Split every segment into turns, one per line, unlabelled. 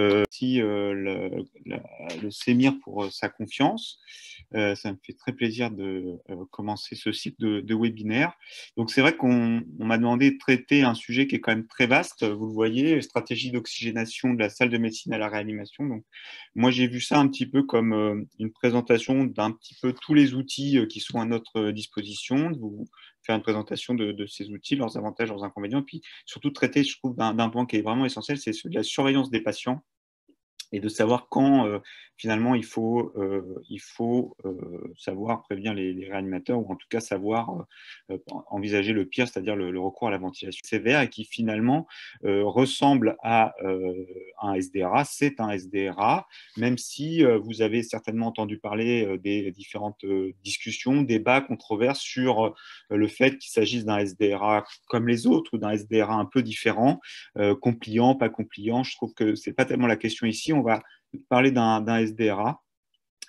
Uh, Merci le, le CEMIR pour sa confiance. ça me fait très plaisir de commencer ce cycle de, de webinaire. Donc c'est vrai qu'on m'a demandé de traiter un sujet qui est quand même très vaste. Vous le voyez, stratégie d'oxygénation de la salle de médecine à la réanimation. Donc moi j'ai vu ça un petit peu comme une présentation d'un petit peu tous les outils qui sont à notre disposition, de vous faire une présentation de, ces outils, leurs avantages, leurs inconvénients, puis surtout traiter, je trouve, d'un point qui est vraiment essentiel, c'est celui de la surveillance des patients et de savoir quand euh, finalement il faut, euh, il faut euh, savoir prévenir les, réanimateurs ou en tout cas savoir envisager le pire, c'est-à-dire le, recours à la ventilation sévère et qui finalement ressemble à un SDRA. C'est un SDRA, même si vous avez certainement entendu parler des différentes discussions, débats, controverses sur le fait qu'il s'agisse d'un SDRA comme les autres ou d'un SDRA un peu différent, compliant, pas compliant. Je trouve que ce n'est pas tellement la question ici va parler d'un SDRA.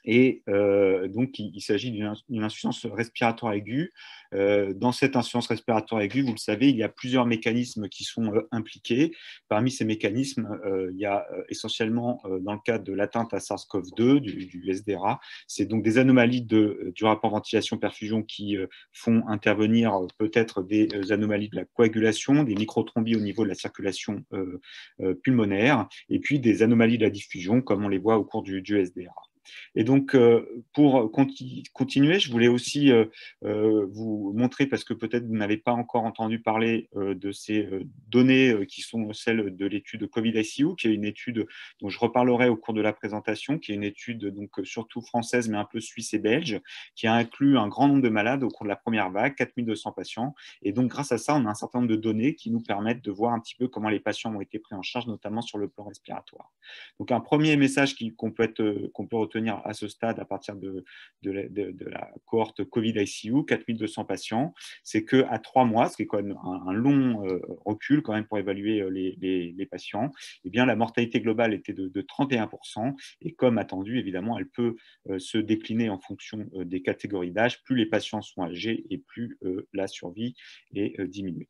Et euh, donc, il, s'agit d'une insuffisance respiratoire aiguë. Euh, dans cette insuffisance respiratoire aiguë, vous le savez, il y a plusieurs mécanismes qui sont euh, impliqués. Parmi ces mécanismes, il y a essentiellement, dans le cadre de l'atteinte à SARS-CoV-2, du, SDRA, c'est donc des anomalies de, du rapport ventilation-perfusion qui font intervenir peut-être des anomalies de la coagulation, des microtrombies au niveau de la circulation pulmonaire, et puis des anomalies de la diffusion, comme on les voit au cours du SDRA. Et donc, euh, pour continuer, je voulais aussi euh, euh, vous montrer, parce que peut-être vous n'avez pas encore entendu parler de ces données qui sont celles de l'étude COVID-ICU, qui est une étude dont je reparlerai au cours de la présentation, qui est une étude donc surtout française, mais un peu suisse et belge, qui a inclus un grand nombre de malades au cours de la première vague, 4200 patients. Et donc, grâce à ça, on a un certain nombre de données qui nous permettent de voir un petit peu comment les patients ont été pris en charge, notamment sur le plan respiratoire. Donc, un premier message qu'on peut, qu'on peut retenir à ce stade à partir de, de, la, cohorte COVID-ICU, 4200 patients, c'est qu'à trois mois, ce qui est quand même un, long euh, recul quand même pour évaluer euh, les, les, patients, eh bien, la mortalité globale était de, 31%, et comme attendu, évidemment, elle peut euh, se décliner en fonction des catégories d'âge. Plus les patients sont âgés et plus la survie est diminuée.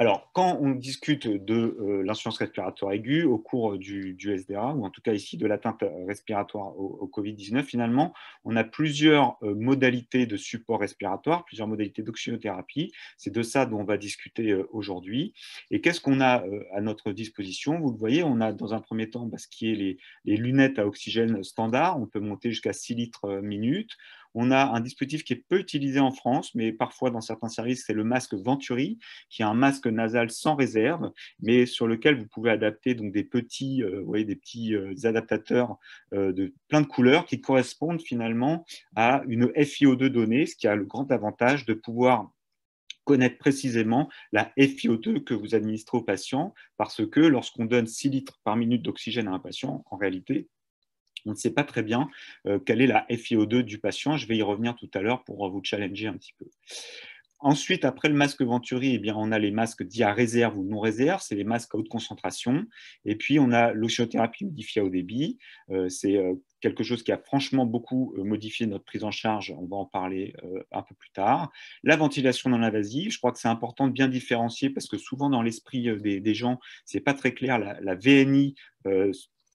Alors, quand on discute de euh, l'insuffisance respiratoire aiguë au cours du, SDA, ou en tout cas ici de l'atteinte respiratoire au, Covid-19, finalement, on a plusieurs euh, modalités de support respiratoire, plusieurs modalités d'oxygénothérapie. C'est de ça dont on va discuter euh, aujourd'hui. Et qu'est-ce qu'on a à notre disposition? Vous le voyez, on a dans un premier temps bah, ce qui est les, les, lunettes à oxygène standard. On peut monter jusqu'à 6 litres minute. On a un dispositif qui est peu utilisé en France, mais parfois dans certains services, c'est le masque Venturi, qui est un masque nasal sans réserve, mais sur lequel vous pouvez adapter donc des petits, euh, voyez, des petits euh, adaptateurs euh, de plein de couleurs qui correspondent finalement à une FiO2 donnée, ce qui a le grand avantage de pouvoir connaître précisément la FiO2 que vous administrez au patient, parce que lorsqu'on donne 6 litres par minute d'oxygène à un patient, en réalité, on ne sait pas très bien euh, quelle est la FiO2 du patient. Je vais y revenir tout à l'heure pour vous challenger un petit peu. Ensuite, après le masque Venturi, eh bien, on a les masques dits à réserve ou non réserve, c'est les masques à haute concentration. Et puis, on a l'oxygénothérapie modifiée au débit. Euh, c'est euh, quelque chose qui a franchement beaucoup modifié notre prise en charge. On va en parler un peu plus tard. La ventilation non invasive, je crois que c'est important de bien différencier parce que souvent dans l'esprit des, gens, c'est pas très clair. La, la VNI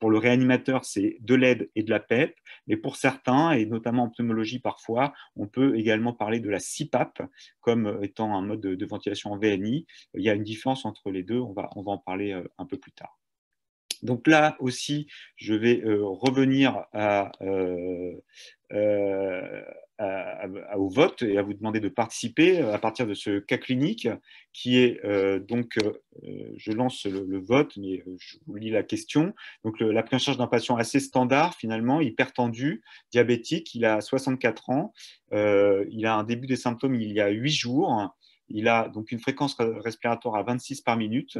pour le réanimateur, c'est de l'aide et de la PEP, mais pour certains, et notamment en pneumologie parfois, on peut également parler de la CPAP comme étant un mode de, ventilation en VNI. Il y a une différence entre les deux, on va, on va en parler euh, un peu plus tard. Donc là aussi, je vais euh, revenir à, euh, au vote et à vous demander de participer à partir de ce cas clinique qui est euh, donc, euh, je lance le, vote, mais euh, je vous lis la question. Donc, la prise en charge d'un patient assez standard, finalement, hypertendu, diabétique, il a 64 ans, il a un début des symptômes il y a 8 jours. Il a donc une fréquence respiratoire à 26 par minute.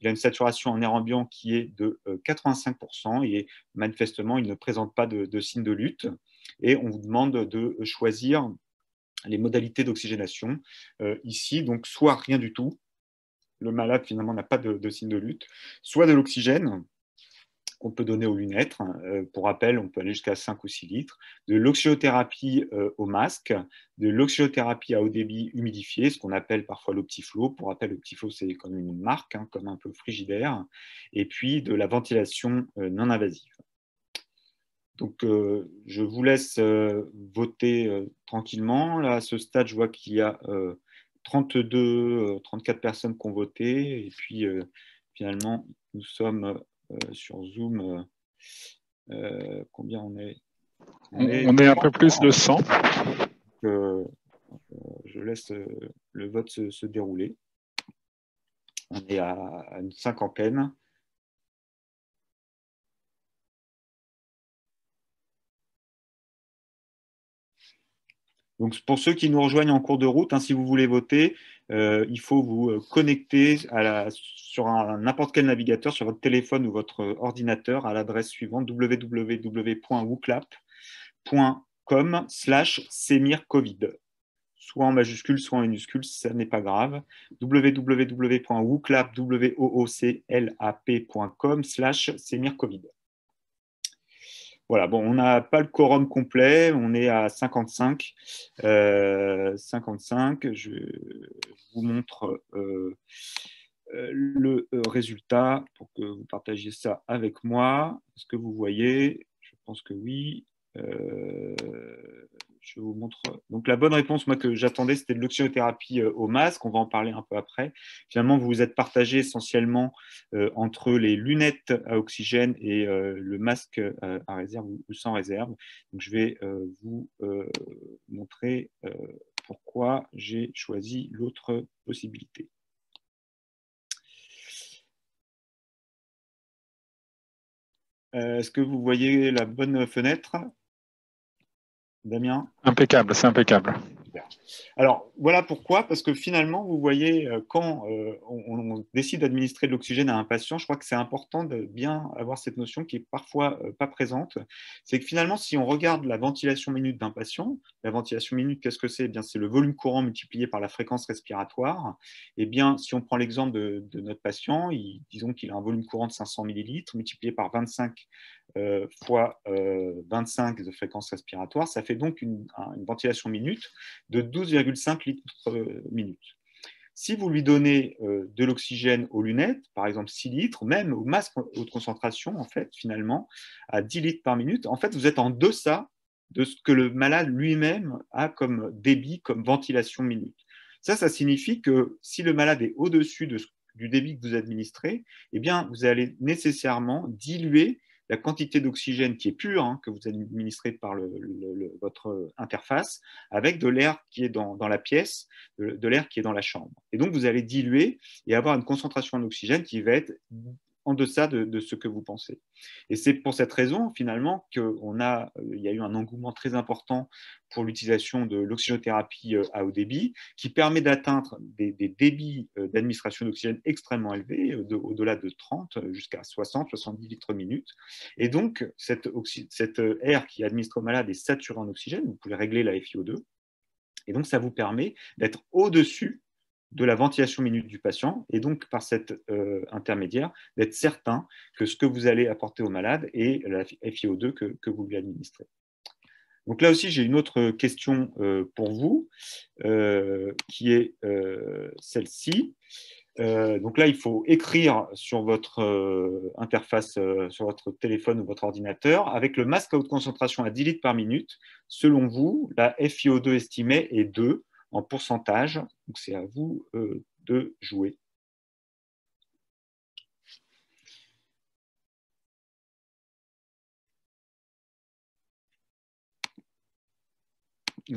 Il a une saturation en air ambiant qui est de 85% et manifestement, il ne présente pas de, de signes de lutte et on vous demande de choisir les modalités d'oxygénation. Euh, ici, donc, soit rien du tout, le malade finalement n'a pas de, signe de lutte, soit de l'oxygène, qu'on peut donner aux lunettes. Euh, pour rappel, on peut aller jusqu'à 5 ou 6 litres. De l'oxygénothérapie euh, au masque, de l'oxygénothérapie à haut débit humidifié, ce qu'on appelle parfois l'Optiflow. Pour rappel, l'Optiflow, c'est comme une marque, hein, comme un peu frigidaire. Et puis de la ventilation euh, non invasive. Donc, je vous laisse voter tranquillement. Là, à ce stade, je vois qu'il y a 32, 34 personnes qui ont voté. Et puis, finalement, nous sommes sur Zoom, euh, euh, combien on est
on est, un peu plus de 100.
je laisse le vote se, dérouler. On est à, une cinquantaine. Donc, pour ceux qui nous rejoignent en cours de route, hein, si vous voulez voter, euh, il faut vous euh, connecter sur n'importe quel navigateur, sur votre téléphone ou votre ordinateur, à l'adresse suivante www.wooklap.com slash. Soit en majuscule, soit en minuscule, ça n'est pas grave. www.wooklap.com slash semircovid. Voilà, bon, on n'a pas le quorum complet, on est à 55. 55, euh, je vous montre euh, euh, le résultat pour que vous partagiez ça avec moi. Est-ce que vous voyez? Je pense que oui je vous montre. Donc, la bonne réponse, moi, que j'attendais, c'était de l'oxygénothérapie euh, au masque. On va en parler un peu après. Finalement, vous vous êtes partagé essentiellement euh, entre les lunettes à oxygène et euh, le masque à réserve ou, sans réserve. Donc, je vais vous montrer pourquoi j'ai choisi l'autre possibilité. Est-ce que vous voyez la bonne fenêtre? Damien
Impeccable, c'est impeccable.
Alors voilà pourquoi, parce que finalement, vous voyez, euh, quand euh, on, décide d'administrer de l'oxygène à un patient, je crois que c'est important de bien avoir cette notion qui est parfois euh, pas présente. C'est que finalement, si on regarde la ventilation minute d'un patient, la ventilation minute, qu'est-ce que c'est? Eh bien, C'est le volume courant multiplié par la fréquence respiratoire. Eh bien, si on prend l'exemple de, notre patient, disons qu'il a un volume courant de 500 millilitres multiplié par 25 fois 25 de fréquence respiratoire, ça fait donc une, ventilation minute de 12,5 litres euh, minute. Si vous lui donnez euh, de l'oxygène aux lunettes, par exemple 6 litres, même au masque haute concentration, en fait, finalement, à 10 litres par minute, en fait, vous êtes en deçà de ce que le malade lui-même a comme débit, comme ventilation minute. Ça, ça signifie que si le malade est au-dessus de, du débit que vous administrez, eh bien, vous allez nécessairement diluer la quantité d'oxygène qui est pure, hein, que vous administrez par votre interface, avec de l'air qui est dans, la pièce, de, l'air qui est dans la chambre. Et donc, vous allez diluer et avoir une concentration d'oxygène qui va être en deçà de, ce que vous pensez. Et c'est pour cette raison, finalement, qu'il a, euh, y a eu un engouement très important pour l'utilisation de l'oxygénothérapie euh, à haut débit, qui permet d'atteindre des, débits euh, d'administration d'oxygène extrêmement élevés, au-delà de 30 jusqu'à 60, 70 litres minute. Et donc, cette air qui administre au malade est saturée en oxygène, vous pouvez régler la FiO2, et donc ça vous permet d'être au-dessus de la ventilation minute du patient et donc par cet euh, intermédiaire d'être certain que ce que vous allez apporter au malade est la FiO2 que, vous lui administrez. Donc là aussi, j'ai une autre question euh, pour vous euh, qui est celle-ci. donc là, il faut écrire sur votre interface, sur votre téléphone ou votre ordinateur, avec le masque à haute concentration à 10 litres par minute. Selon vous, la FiO2 estimée est 2 en pourcentage. Donc c'est à vous euh, de jouer.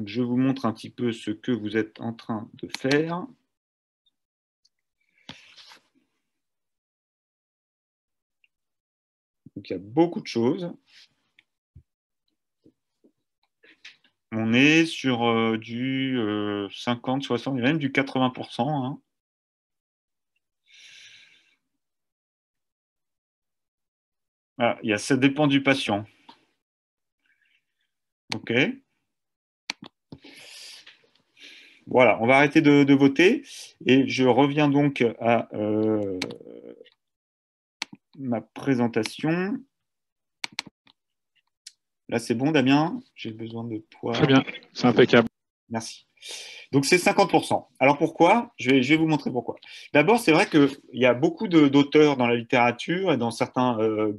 je vous montre un petit peu ce que vous êtes en train de faire. Donc, il y a beaucoup de choses. On est sur euh, du 50, 60, même du 80%. Hein. Ah, il y a, ça dépend du patient. OK. Voilà, on va arrêter de, voter et je reviens donc à euh, ma présentation. Là, c'est bon, Damien? J'ai besoin de poids.
Très bien, c'est impeccable.
Merci. Donc, c'est 50%. Alors, pourquoi? Je vais, je vais, vous montrer pourquoi. D'abord, c'est vrai qu'il y a beaucoup d'auteurs dans la littérature et dans certains euh,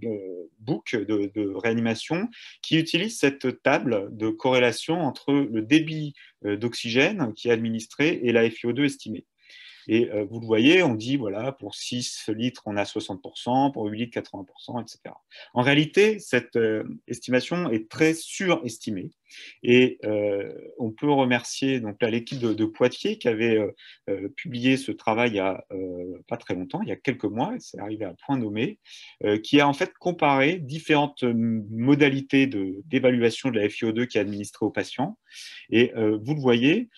books de, de, réanimation qui utilisent cette table de corrélation entre le débit euh, d'oxygène qui est administré et la FiO2 estimée. Et euh, vous le voyez, on dit, voilà, pour 6 litres, on a 60%, pour 8 litres, 80%, etc. En réalité, cette euh, estimation est très surestimée. Et euh, on peut remercier l'équipe de, Poitiers qui avait publié ce travail il y a pas très longtemps, il y a quelques mois, c'est arrivé à point nommé, qui a en fait comparé différentes modalités d'évaluation de, la FiO2 qui est administrée aux patients. Et vous le voyez,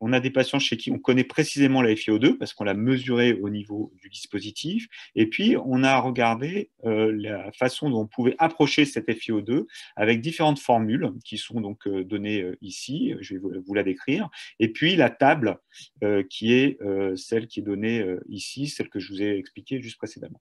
on a des patients chez qui on connaît précisément la FiO2 parce qu'on l'a mesuré au niveau du dispositif. Et puis, on a regardé euh, la façon dont on pouvait approcher cette FiO2 avec différentes formules qui sont donc euh, données euh, ici. Je vais vous, la décrire. Et puis, la table qui est celle qui est donnée ici, celle que je vous ai expliquée juste précédemment.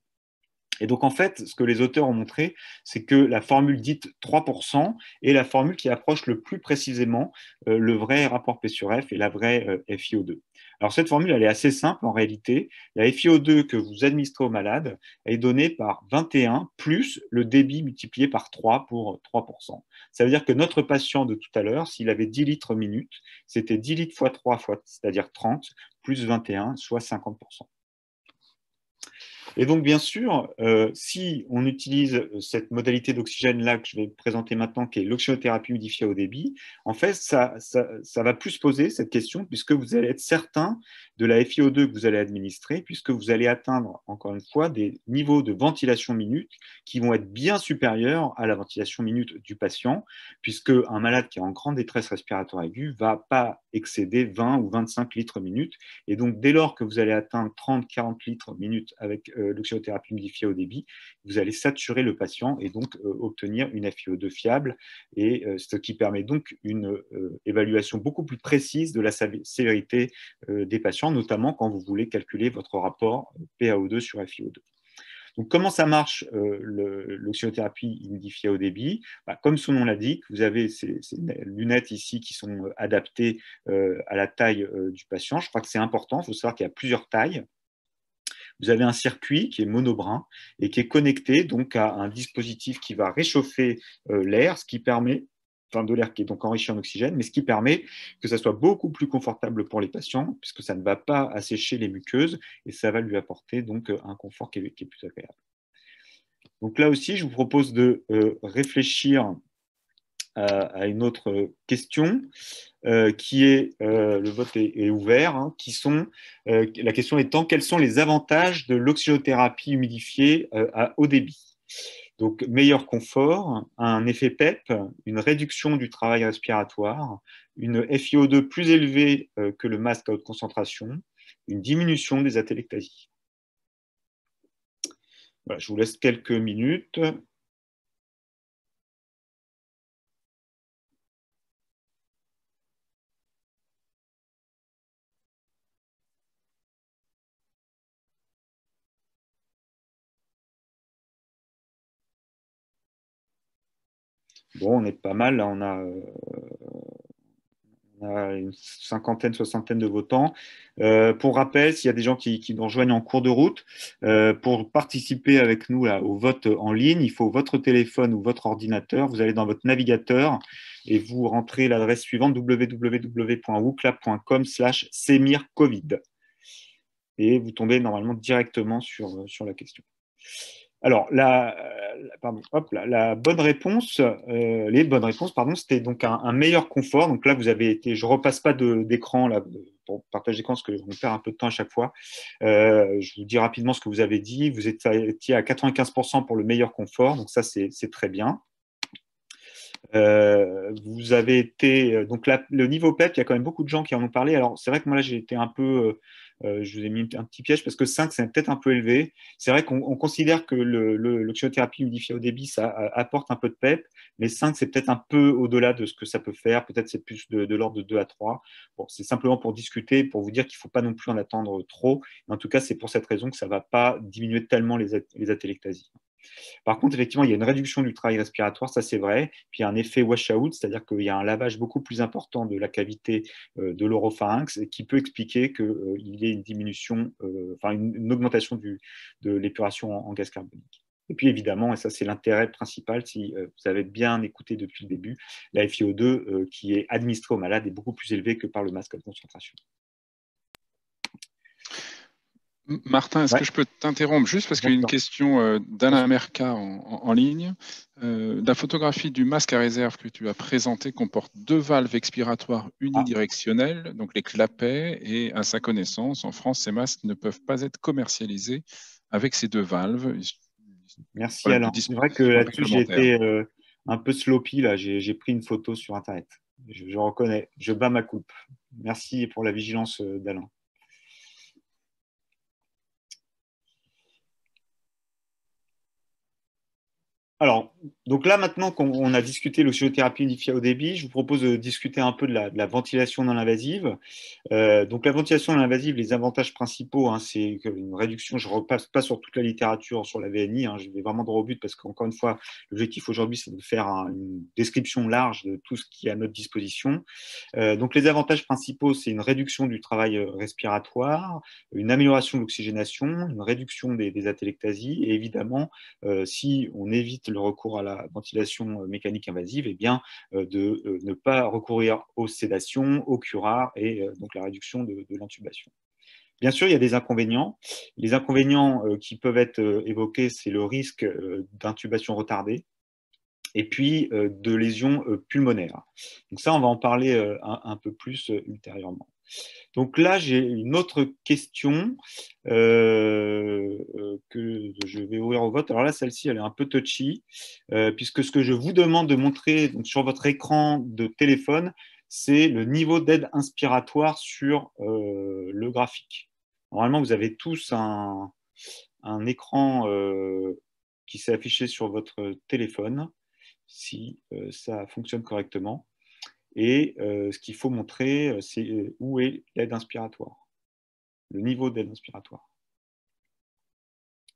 Et donc, en fait, ce que les auteurs ont montré, c'est que la formule dite 3% est la formule qui approche le plus précisément euh, le vrai rapport P sur F et la vraie euh, FiO2. Alors, cette formule, elle est assez simple en réalité. La FiO2 que vous administrez au malade est donnée par 21 plus le débit multiplié par 3 pour 3%. Ça veut dire que notre patient de tout à l'heure, s'il avait 10 litres minute, c'était 10 litres fois 3 fois, c'est-à-dire 30, plus 21, soit 50%. Et donc, bien sûr, euh, si on utilise cette modalité d'oxygène-là que je vais présenter maintenant, qui est l'oxygénothérapie modifiée au débit, en fait, ça, ça, va plus poser cette question, puisque vous allez être certain de la FiO2 que vous allez administrer, puisque vous allez atteindre, encore une fois, des niveaux de ventilation minute qui vont être bien supérieurs à la ventilation minute du patient, puisque un malade qui est en grande détresse respiratoire aiguë va pas excéder 20 ou 25 litres minute. Et donc, dès lors que vous allez atteindre 30-40 litres minute avec euh, l'oxygénothérapie modifiée au débit, vous allez saturer le patient et donc euh, obtenir une FiO2 fiable, et euh, ce qui permet donc une évaluation beaucoup plus précise de la sévérité des patients, notamment quand vous voulez calculer votre rapport PaO2 sur FiO2. Donc, comment ça marche euh, humidifiée au débit? Bah, Comme son nom l'indique, vous avez ces, lunettes ici qui sont euh, adaptées euh, à la taille du patient. Je crois que c'est important, il faut savoir qu'il y a plusieurs tailles. Vous avez un circuit qui est monobrin et qui est connecté donc à un dispositif qui va réchauffer l'air, ce qui permet enfin de l'air qui est donc enrichi en oxygène, mais ce qui permet que ça soit beaucoup plus confortable pour les patients, puisque ça ne va pas assécher les muqueuses et ça va lui apporter donc un confort qui est, plus agréable. Donc là aussi, je vous propose de euh, réfléchir à, une autre question, euh, qui est, euh, le vote est, ouvert, hein, qui sont, la question étant, quels sont les avantages de l'oxygénothérapie humidifiée à haut débit? Donc, meilleur confort, un effet PEP, une réduction du travail respiratoire, une FiO2 plus élevée euh, que le masque à haute concentration, une diminution des atelectasies. je vous laisse quelques minutes. Bon, on est pas mal, là, on a, euh, une cinquantaine, soixantaine de votants. Euh, pour rappel, s'il y a des gens qui, nous rejoignent en cours de route, euh, pour participer avec nous au vote en ligne, il faut votre téléphone ou votre ordinateur. Vous allez dans votre navigateur et vous rentrez l'adresse suivante www.wooclap.com slash covid Et vous tombez normalement directement sur la question. Alors, la, pardon, hop, la, bonne réponse, euh, les bonnes réponses, pardon, c'était donc un, meilleur confort. Donc là, vous avez été, je repasse pas d'écran pour partager d'écran parce qu'on perd un peu de temps à chaque fois. Euh, je vous dis rapidement ce que vous avez dit. Vous étiez à 95% pour le meilleur confort, donc ça c'est très bien. Euh, vous avez été donc le niveau PEP, il y a quand même beaucoup de gens qui en ont parlé. Alors c'est vrai que moi là j'ai été un peu euh, je vous ai mis un petit piège parce que 5, c'est peut-être un peu élevé. C'est vrai qu'on considère que l'oxygénothérapie humidifiée au débit, ça apporte un peu de PEP, mais 5, c'est peut-être un peu au-delà de ce que ça peut faire. Peut-être c'est plus de, l'ordre de 2 à 3. Bon, c'est simplement pour discuter, pour vous dire qu'il ne faut pas non plus en attendre trop. En tout cas, c'est pour cette raison que ça ne va pas diminuer tellement les, les atelectasies. Par contre, effectivement, il y a une réduction du travail respiratoire, ça c'est vrai. Puis il y a un effet washout, c'est-à-dire qu'il y a un lavage beaucoup plus important de la cavité de l'oropharynx qui peut expliquer qu'il y ait une diminution, enfin une, augmentation de l'épuration en, gaz carbonique. Et puis évidemment, et ça c'est l'intérêt principal, si vous avez bien écouté depuis le début, la FiO2 qui est administrée aux malades est beaucoup plus élevée que par le masque de concentration.
Martin, est-ce que je peux t'interrompre juste parce qu'il y a une question euh, d'Alain Merca en, ligne. Euh, la photographie du masque à réserve que tu as présenté comporte deux valves expiratoires unidirectionnelles, donc les clapets, et à sa connaissance, en France, ces masques ne peuvent pas être commercialisés avec ces deux valves.
Merci Alain. C'est vrai que là-dessus, j'ai été euh, un peu sloppy. Là. J'ai pris une photo sur Internet. je reconnais, je bats ma coupe. Merci pour la vigilance d'Alain. Alors, donc là, maintenant qu'on a discuté l'oxygénothérapie unifiée au débit, je vous propose de discuter un peu de la, ventilation non invasive. Euh, donc, la ventilation non invasive, les avantages principaux, hein, c'est une réduction. Je ne repasse pas sur toute la littérature sur la VNI, hein, je vais vraiment droit au but parce qu'encore une fois, l'objectif aujourd'hui, c'est de faire une description large de tout ce qui est à notre disposition. Euh, donc, les avantages principaux, c'est une réduction du travail euh, respiratoire, une amélioration de l'oxygénation, une réduction des, des atelectasies et évidemment, si on évite le recours à la ventilation euh, mécanique invasive, eh bien, euh, de euh, ne pas recourir aux sédations, aux curares et donc la réduction de, l'intubation. Bien sûr, il y a des inconvénients. Les inconvénients qui peuvent être évoqués, c'est le risque d'intubation retardée et puis de lésions pulmonaires. Donc ça, on va en parler un peu plus ultérieurement. Donc là, j'ai une autre question euh, euh, que je vais ouvrir au vote. Alors là, celle-ci, elle est un peu touchy, euh, puisque ce que je vous demande de montrer sur votre écran de téléphone, c'est le niveau d'aide inspiratoire sur le graphique. Normalement, vous avez tous un écran qui s'est affiché sur votre téléphone, si ça fonctionne correctement. Et euh, ce qu'il faut montrer, euh, c'est euh, où est l'aide inspiratoire, le niveau d'aide inspiratoire.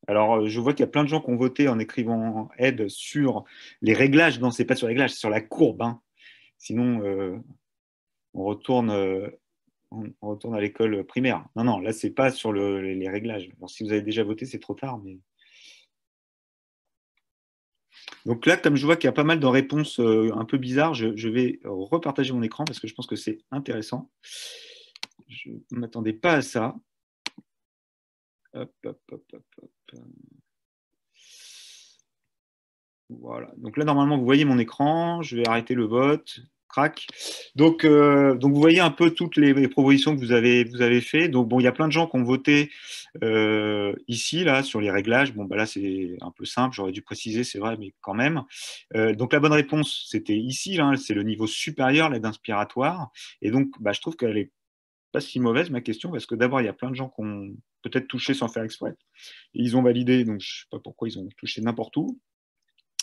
Alors, je vois qu'il y a plein de gens qui ont voté en écrivant aide sur les réglages. Non, ce n'est pas sur les réglages, c'est sur la courbe. Hein. Sinon, on, retourne, on, retourne à l'école primaire. Non, non, là, ce n'est pas sur les réglages. Alors, si vous avez déjà voté, c'est trop tard. Mais... Donc là, comme je vois qu'il y a pas mal de réponses euh, un peu bizarres, je, vais repartager mon écran parce que je pense que c'est intéressant. Je ne m'attendais pas à ça. voilà. Donc là, normalement, vous voyez mon écran. Je vais arrêter le vote. Donc, euh, donc, vous voyez un peu toutes les, propositions que vous avez, vous avez fait. Donc, bon, il y a plein de gens qui ont voté euh, ici, là, sur les réglages. Bon, bah là, c'est un peu simple. J'aurais dû préciser, c'est vrai, mais quand même. Euh, donc, la bonne réponse, c'était ici, c'est le niveau supérieur, l'aide inspiratoire. Et donc, bah, je trouve qu'elle est pas si mauvaise, ma question, parce que d'abord, il y a plein de gens qui ont peut-être touché sans faire exprès. Ils ont validé, donc je ne sais pas pourquoi ils ont touché n'importe où.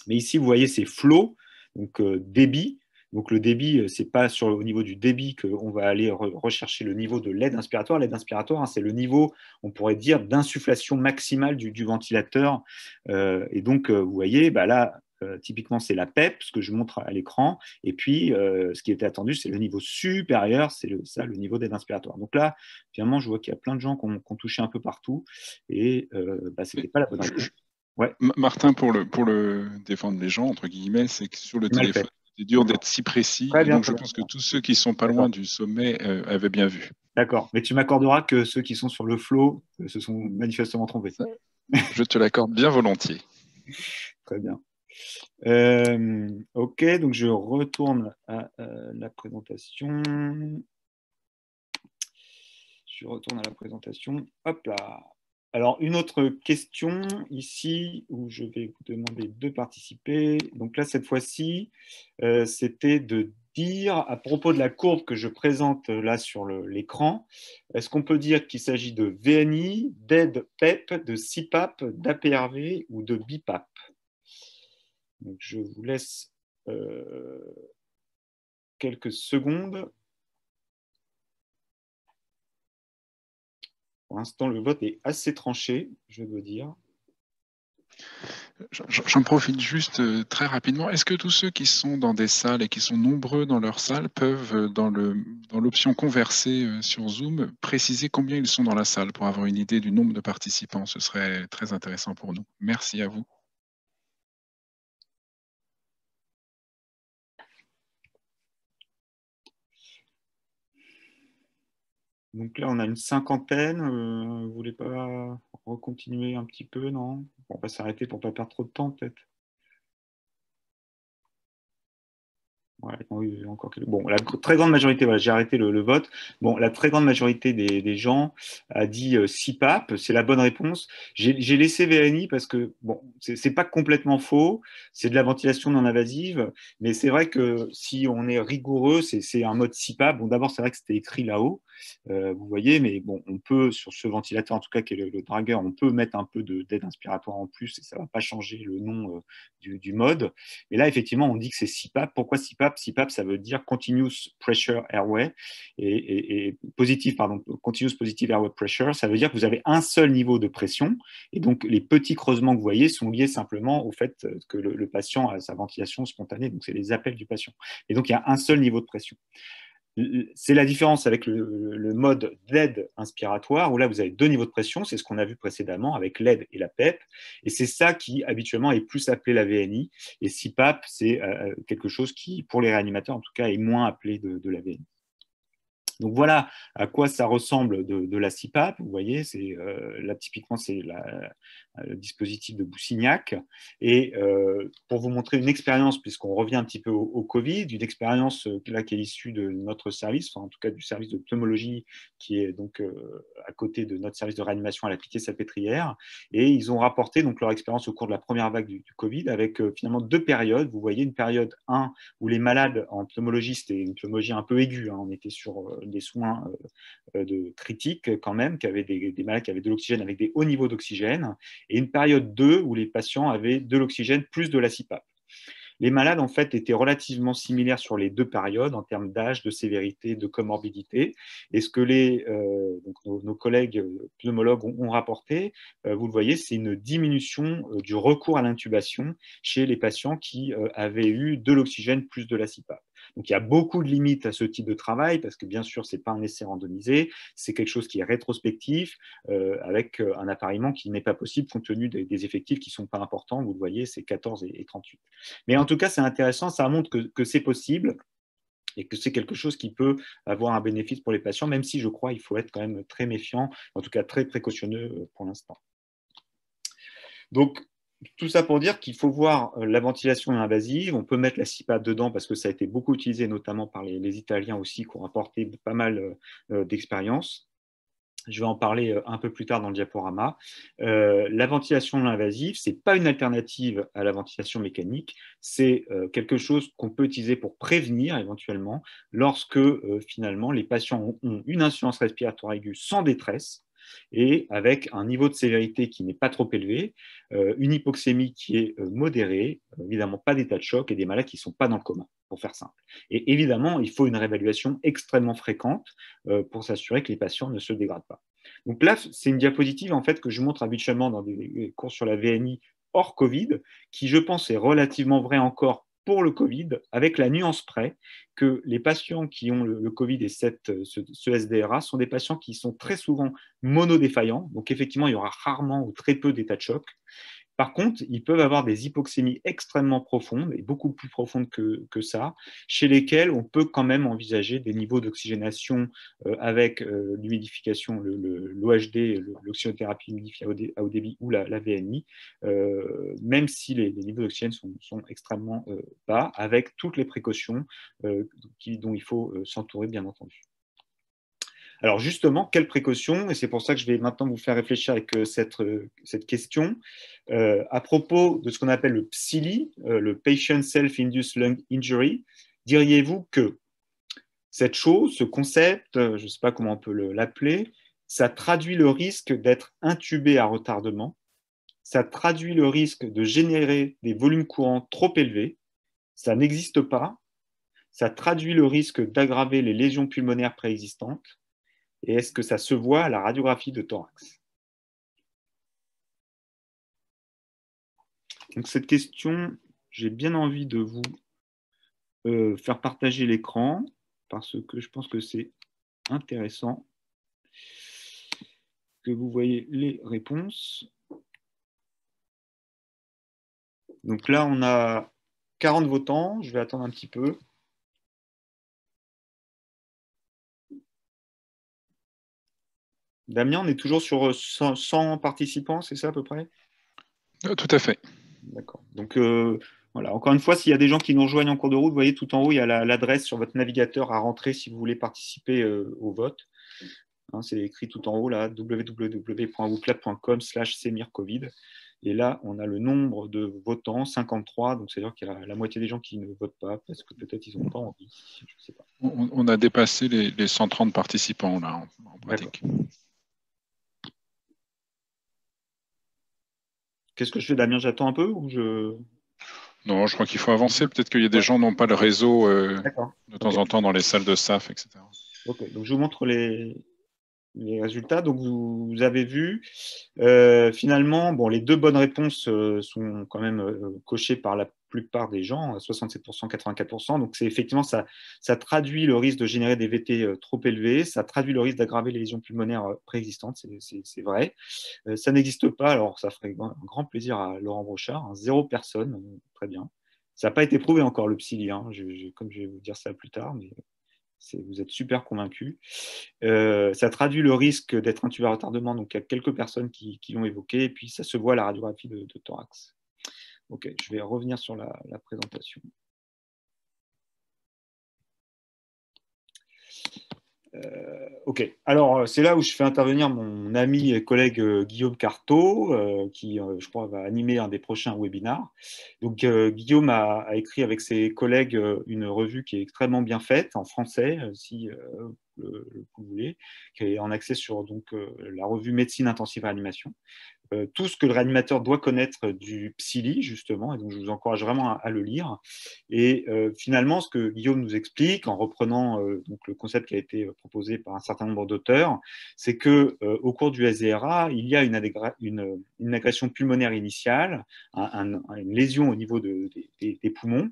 Mais ici, vous voyez, c'est flow, donc débit. Donc le débit, euh, ce n'est pas sur, au niveau du débit qu'on va aller rechercher le niveau de l'aide inspiratoire. L'aide inspiratoire, hein, c'est le niveau, on pourrait dire, d'insufflation maximale du, ventilateur. Euh, et donc, euh, vous voyez, bah là, typiquement, c'est la PEP, ce que je montre à l'écran. Et puis, ce qui était attendu, c'est le niveau supérieur, c'est ça, le niveau d'aide inspiratoire. Donc là, finalement, je vois qu'il y a plein de gens qui ont, touché un peu partout. Et bah, ce n'était pas la bonne réponse.
Ouais. Martin, pour le, pour le défendre les gens, entre guillemets, c'est que sur le téléphone, c'est dur d'être si précis. donc je pense que tous ceux qui sont pas loin du sommet euh, avaient bien vu.
D'accord. Mais tu m'accorderas que ceux qui sont sur le flot euh, se sont manifestement trompés.
je te l'accorde bien volontiers.
Très bien. Euh, ok, donc je retourne à la présentation. Je retourne à la présentation. Hop là. Alors, une autre question ici où je vais vous demander de participer. Donc là, cette fois-ci, euh, c'était de dire à propos de la courbe que je présente là sur l'écran, est-ce qu'on peut dire qu'il s'agit de VNI, d'aide PEP, de CPAP, d'APRV ou de BIPAP je vous laisse euh, quelques secondes Pour l'instant, le vote est assez tranché, je dois dire.
J'en profite juste euh, très rapidement. Est-ce que tous ceux qui sont dans des salles et qui sont nombreux dans leur salle peuvent, euh, dans l'option converser euh, sur Zoom, préciser combien ils sont dans la salle pour avoir une idée du nombre de participants? Ce serait très intéressant pour nous. Merci à vous.
Donc là, on a une cinquantaine. vous ne voulez pas recontinuer un petit peu, non? On va s'arrêter pour pas perdre trop de temps, peut-être? Encore Bon, la très grande majorité, voilà, j'ai arrêté le, vote. Bon, la très grande majorité des, gens a dit euh, CIPAP, c'est la bonne réponse. J'ai laissé VNI parce que, bon, c'est pas complètement faux, c'est de la ventilation non invasive, mais c'est vrai que si on est rigoureux, c'est un mode CIPAP. Bon, d'abord, c'est vrai que c'était écrit là-haut, euh, vous voyez, mais bon, on peut, sur ce ventilateur, en tout cas, qui est le, le dragueur, on peut mettre un peu d'aide inspiratoire en plus et ça ne va pas changer le nom euh, du, du, mode. Mais là, effectivement, on dit que c'est CIPAP. Pourquoi CIPAP CPAP, ça veut dire Continuous Pressure Airway et, positif, pardon, Continuous Positive Airway Pressure, ça veut dire que vous avez un seul niveau de pression et donc les petits creusements que vous voyez sont liés simplement au fait que le patient a sa ventilation spontanée, donc c'est les appels du patient. Et donc il y a un seul niveau de pression c'est la différence avec le, mode d'aide inspiratoire, où là, vous avez deux niveaux de pression, c'est ce qu'on a vu précédemment avec l'aide et la PEP, et c'est ça qui, habituellement, est plus appelé la VNI, et CPAP, c'est euh, quelque chose qui, pour les réanimateurs, en tout cas, est moins appelé de la VNI. Donc voilà à quoi ça ressemble de, la CIPAP. Vous voyez, c'est euh, là typiquement c'est le dispositif de Boussignac. Et euh, pour vous montrer une expérience, puisqu'on revient un petit peu au, Covid, une expérience euh, là qui est issue de notre service, en tout cas du service de pneumologie qui est donc à côté de notre service de réanimation à la Pitié-Salpêtrière. Et ils ont rapporté donc leur expérience au cours de la première vague du, Covid avec finalement deux périodes. Vous voyez une période 1 où les malades en pneumologie, c'était une pneumologie un peu aiguë, hein. on était sur des soins euh, de critiques quand même, qui avaient des, malades qui avaient de l'oxygène avec des hauts niveaux d'oxygène, et une période 2 où les patients avaient de l'oxygène plus de la CPAP. Les malades, en fait, étaient relativement similaires sur les deux périodes en termes d'âge, de sévérité, de comorbidité. Et ce que euh, nos, collègues pneumologues ont, rapporté, euh, vous le voyez, c'est une diminution du recours à l'intubation chez les patients qui avaient eu de l'oxygène plus de la CPAP. Donc il y a beaucoup de limites à ce type de travail parce que bien sûr, ce n'est pas un essai randomisé, c'est quelque chose qui est rétrospectif euh, avec euh, un appareillement qui n'est pas possible compte tenu des, effectifs qui sont pas importants. Vous le voyez, c'est 14 et, 38. Mais en tout cas, c'est intéressant, ça montre que, c'est possible et que c'est quelque chose qui peut avoir un bénéfice pour les patients, même si je crois qu'il faut être quand même très méfiant, en tout cas très précautionneux euh, pour l'instant. Donc, tout ça pour dire qu'il faut voir euh, la ventilation invasive. On peut mettre la CIPAP dedans parce que ça a été beaucoup utilisé, notamment par les, Italiens aussi, qui ont apporté pas mal euh, euh, d'expérience. Je vais en parler un peu plus tard dans le diaporama. la ventilation invasive, ce n'est pas une alternative à la ventilation mécanique, c'est quelque chose qu'on peut utiliser pour prévenir éventuellement lorsque finalement les patients ont une insuffisance respiratoire aiguë sans détresse, et avec un niveau de sévérité qui n'est pas trop élevé, euh, une hypoxémie qui est euh, modérée, évidemment pas d'état de choc et des malades qui ne sont pas dans le coma, pour faire simple. Et évidemment, il faut une réévaluation extrêmement fréquente euh, pour s'assurer que les patients ne se dégradent pas. Donc là, c'est une diapositive en fait que je montre habituellement dans des cours sur la VNI hors Covid, qui je pense est relativement vrai encore pour le Covid, avec la nuance près que les patients qui ont le, Covid et cette, ce, ce, SDRA sont des patients qui sont très souvent monodéfaillants. Donc effectivement, il y aura rarement ou très peu d'états de choc. Par contre, ils peuvent avoir des hypoxémies extrêmement profondes et beaucoup plus profondes que, ça, chez lesquelles on peut quand même envisager des niveaux d'oxygénation euh, avec euh, l'humidification, l'OHD, l'oxygénothérapie humidifiée à haut débit ou la, VNI, euh, même si les, niveaux d'oxygène sont, extrêmement bas, avec toutes les précautions dont il faut s'entourer, bien entendu. Alors justement, quelles précautions Et c'est pour ça que je vais maintenant vous faire réfléchir avec euh, cette, euh, cette question. Euh, à propos de ce qu'on appelle le PSILI, le Patient Self-Induced Lung Injury, diriez-vous que cette chose, ce concept, je ne sais pas comment on peut l'appeler, ça traduit le risque d'être intubé à retardement, ça traduit le risque de générer des volumes courants trop élevés, ça n'existe pas, ça traduit le risque d'aggraver les lésions pulmonaires préexistantes, et est-ce que ça se voit à la radiographie de thorax? Donc cette question, j'ai bien envie de vous euh, faire partager l'écran parce que je pense que c'est intéressant que vous voyez les réponses. Donc là, on a 40 votants. Je vais attendre un petit peu. Damien, on est toujours sur 100, participants, c'est ça à peu près?
Euh, Tout à fait.
D'accord. Donc euh, voilà, encore une fois, s'il y a des gens qui nous rejoignent en cours de route, vous voyez tout en haut, il y a l'adresse sur votre navigateur à rentrer si vous voulez participer euh, au vote. Hein, c'est écrit tout en haut là, www.wooplat.com slash covid Et là, on a le nombre de votants, 53, donc c'est-à-dire qu'il y a la, moitié des gens qui ne votent pas parce que peut-être ils n'ont pas envie.
On, a dépassé les, 130 participants là en pratique.
Qu'est-ce que je fais, Damien? J'attends un peu ou je...
Non, je crois qu'il faut avancer. Peut-être qu'il y a des gens qui n'ont pas le réseau euh, de temps en temps dans les salles de SAF, etc.
Ok, donc je vous montre les, les résultats. Donc vous, avez vu, euh, finalement, bon, les deux bonnes réponses euh, sont quand même cochées par la plupart des gens, 67%, 84%. Donc, c'est effectivement, ça, ça traduit le risque de générer des VT euh, trop élevés, ça traduit le risque d'aggraver les lésions pulmonaires euh, préexistantes, c'est vrai. Euh, ça n'existe pas, alors ça ferait un grand plaisir à Laurent Brochard, hein, zéro personne, très bien. Ça n'a pas été prouvé encore le psy, hein, comme je vais vous dire ça plus tard, mais vous êtes super convaincus. ça traduit le risque d'être intubé à retardement, donc il y a quelques personnes qui, l'ont évoqué, et puis ça se voit à la radiographie de thorax. Ok, je vais revenir sur la, présentation. Euh, ok, alors euh, c'est là où je fais intervenir mon ami et collègue euh, Guillaume Carteau, qui je crois va animer un des prochains webinars. Donc Guillaume a, écrit avec ses collègues une revue qui est extrêmement bien faite en français, si vous voulez, qui est en accès sur donc, la revue Médecine Intensive Réanimation. Euh, tout ce que le réanimateur doit connaître du PSILI, justement, et donc je vous encourage vraiment à, le lire. Et euh, finalement, ce que Guillaume nous explique, en reprenant euh, donc, le concept qui a été proposé par un certain nombre d'auteurs, c'est que au cours du SDRA, il y a une, agression pulmonaire initiale, une lésion au niveau des poumons,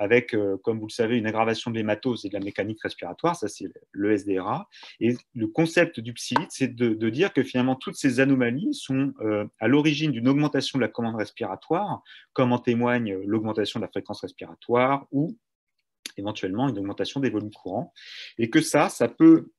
avec, euh, comme vous le savez, une aggravation de l'hématose et de la mécanique respiratoire, ça c'est le SDRA. Et le concept du psylite, c'est de, dire que finalement toutes ces anomalies sont euh, à l'origine d'une augmentation de la commande respiratoire, comme en témoigne l'augmentation de la fréquence respiratoire ou éventuellement une augmentation des volumes courants, et que ça, ça peut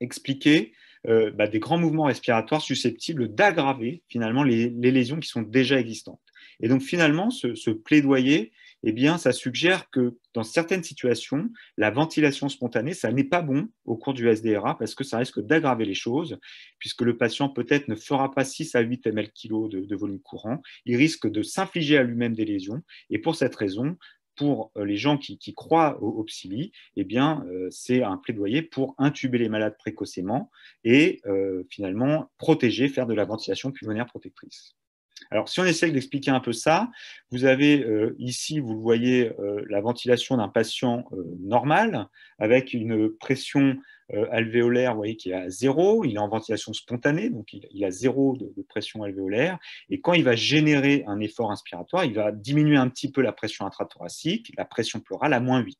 expliquer euh, bah, des grands mouvements respiratoires susceptibles d'aggraver finalement les, lésions qui sont déjà existantes. Et donc finalement, ce plaidoyer, eh bien, ça suggère que dans certaines situations, la ventilation spontanée, ça n'est pas bon au cours du SDRA parce que ça risque d'aggraver les choses, puisque le patient peut-être ne fera pas 6 à 8 ml kg de, volume courant, il risque de s'infliger à lui-même des lésions, et pour cette raison, pour euh, les gens qui, croient au, au eh bien, euh, c'est un plaidoyer pour intuber les malades précocement et euh, finalement protéger, faire de la ventilation pulmonaire protectrice. Alors, si on essaie d'expliquer un peu ça, vous avez euh, ici, vous voyez, euh, la ventilation d'un patient euh, normal avec une pression alvéolaire, vous voyez, qui est à zéro. Il est en ventilation spontanée, donc il, a zéro de, pression alvéolaire. Et quand il va générer un effort inspiratoire, il va diminuer un petit peu la pression intrathoracique, la pression pleurale à moins 8.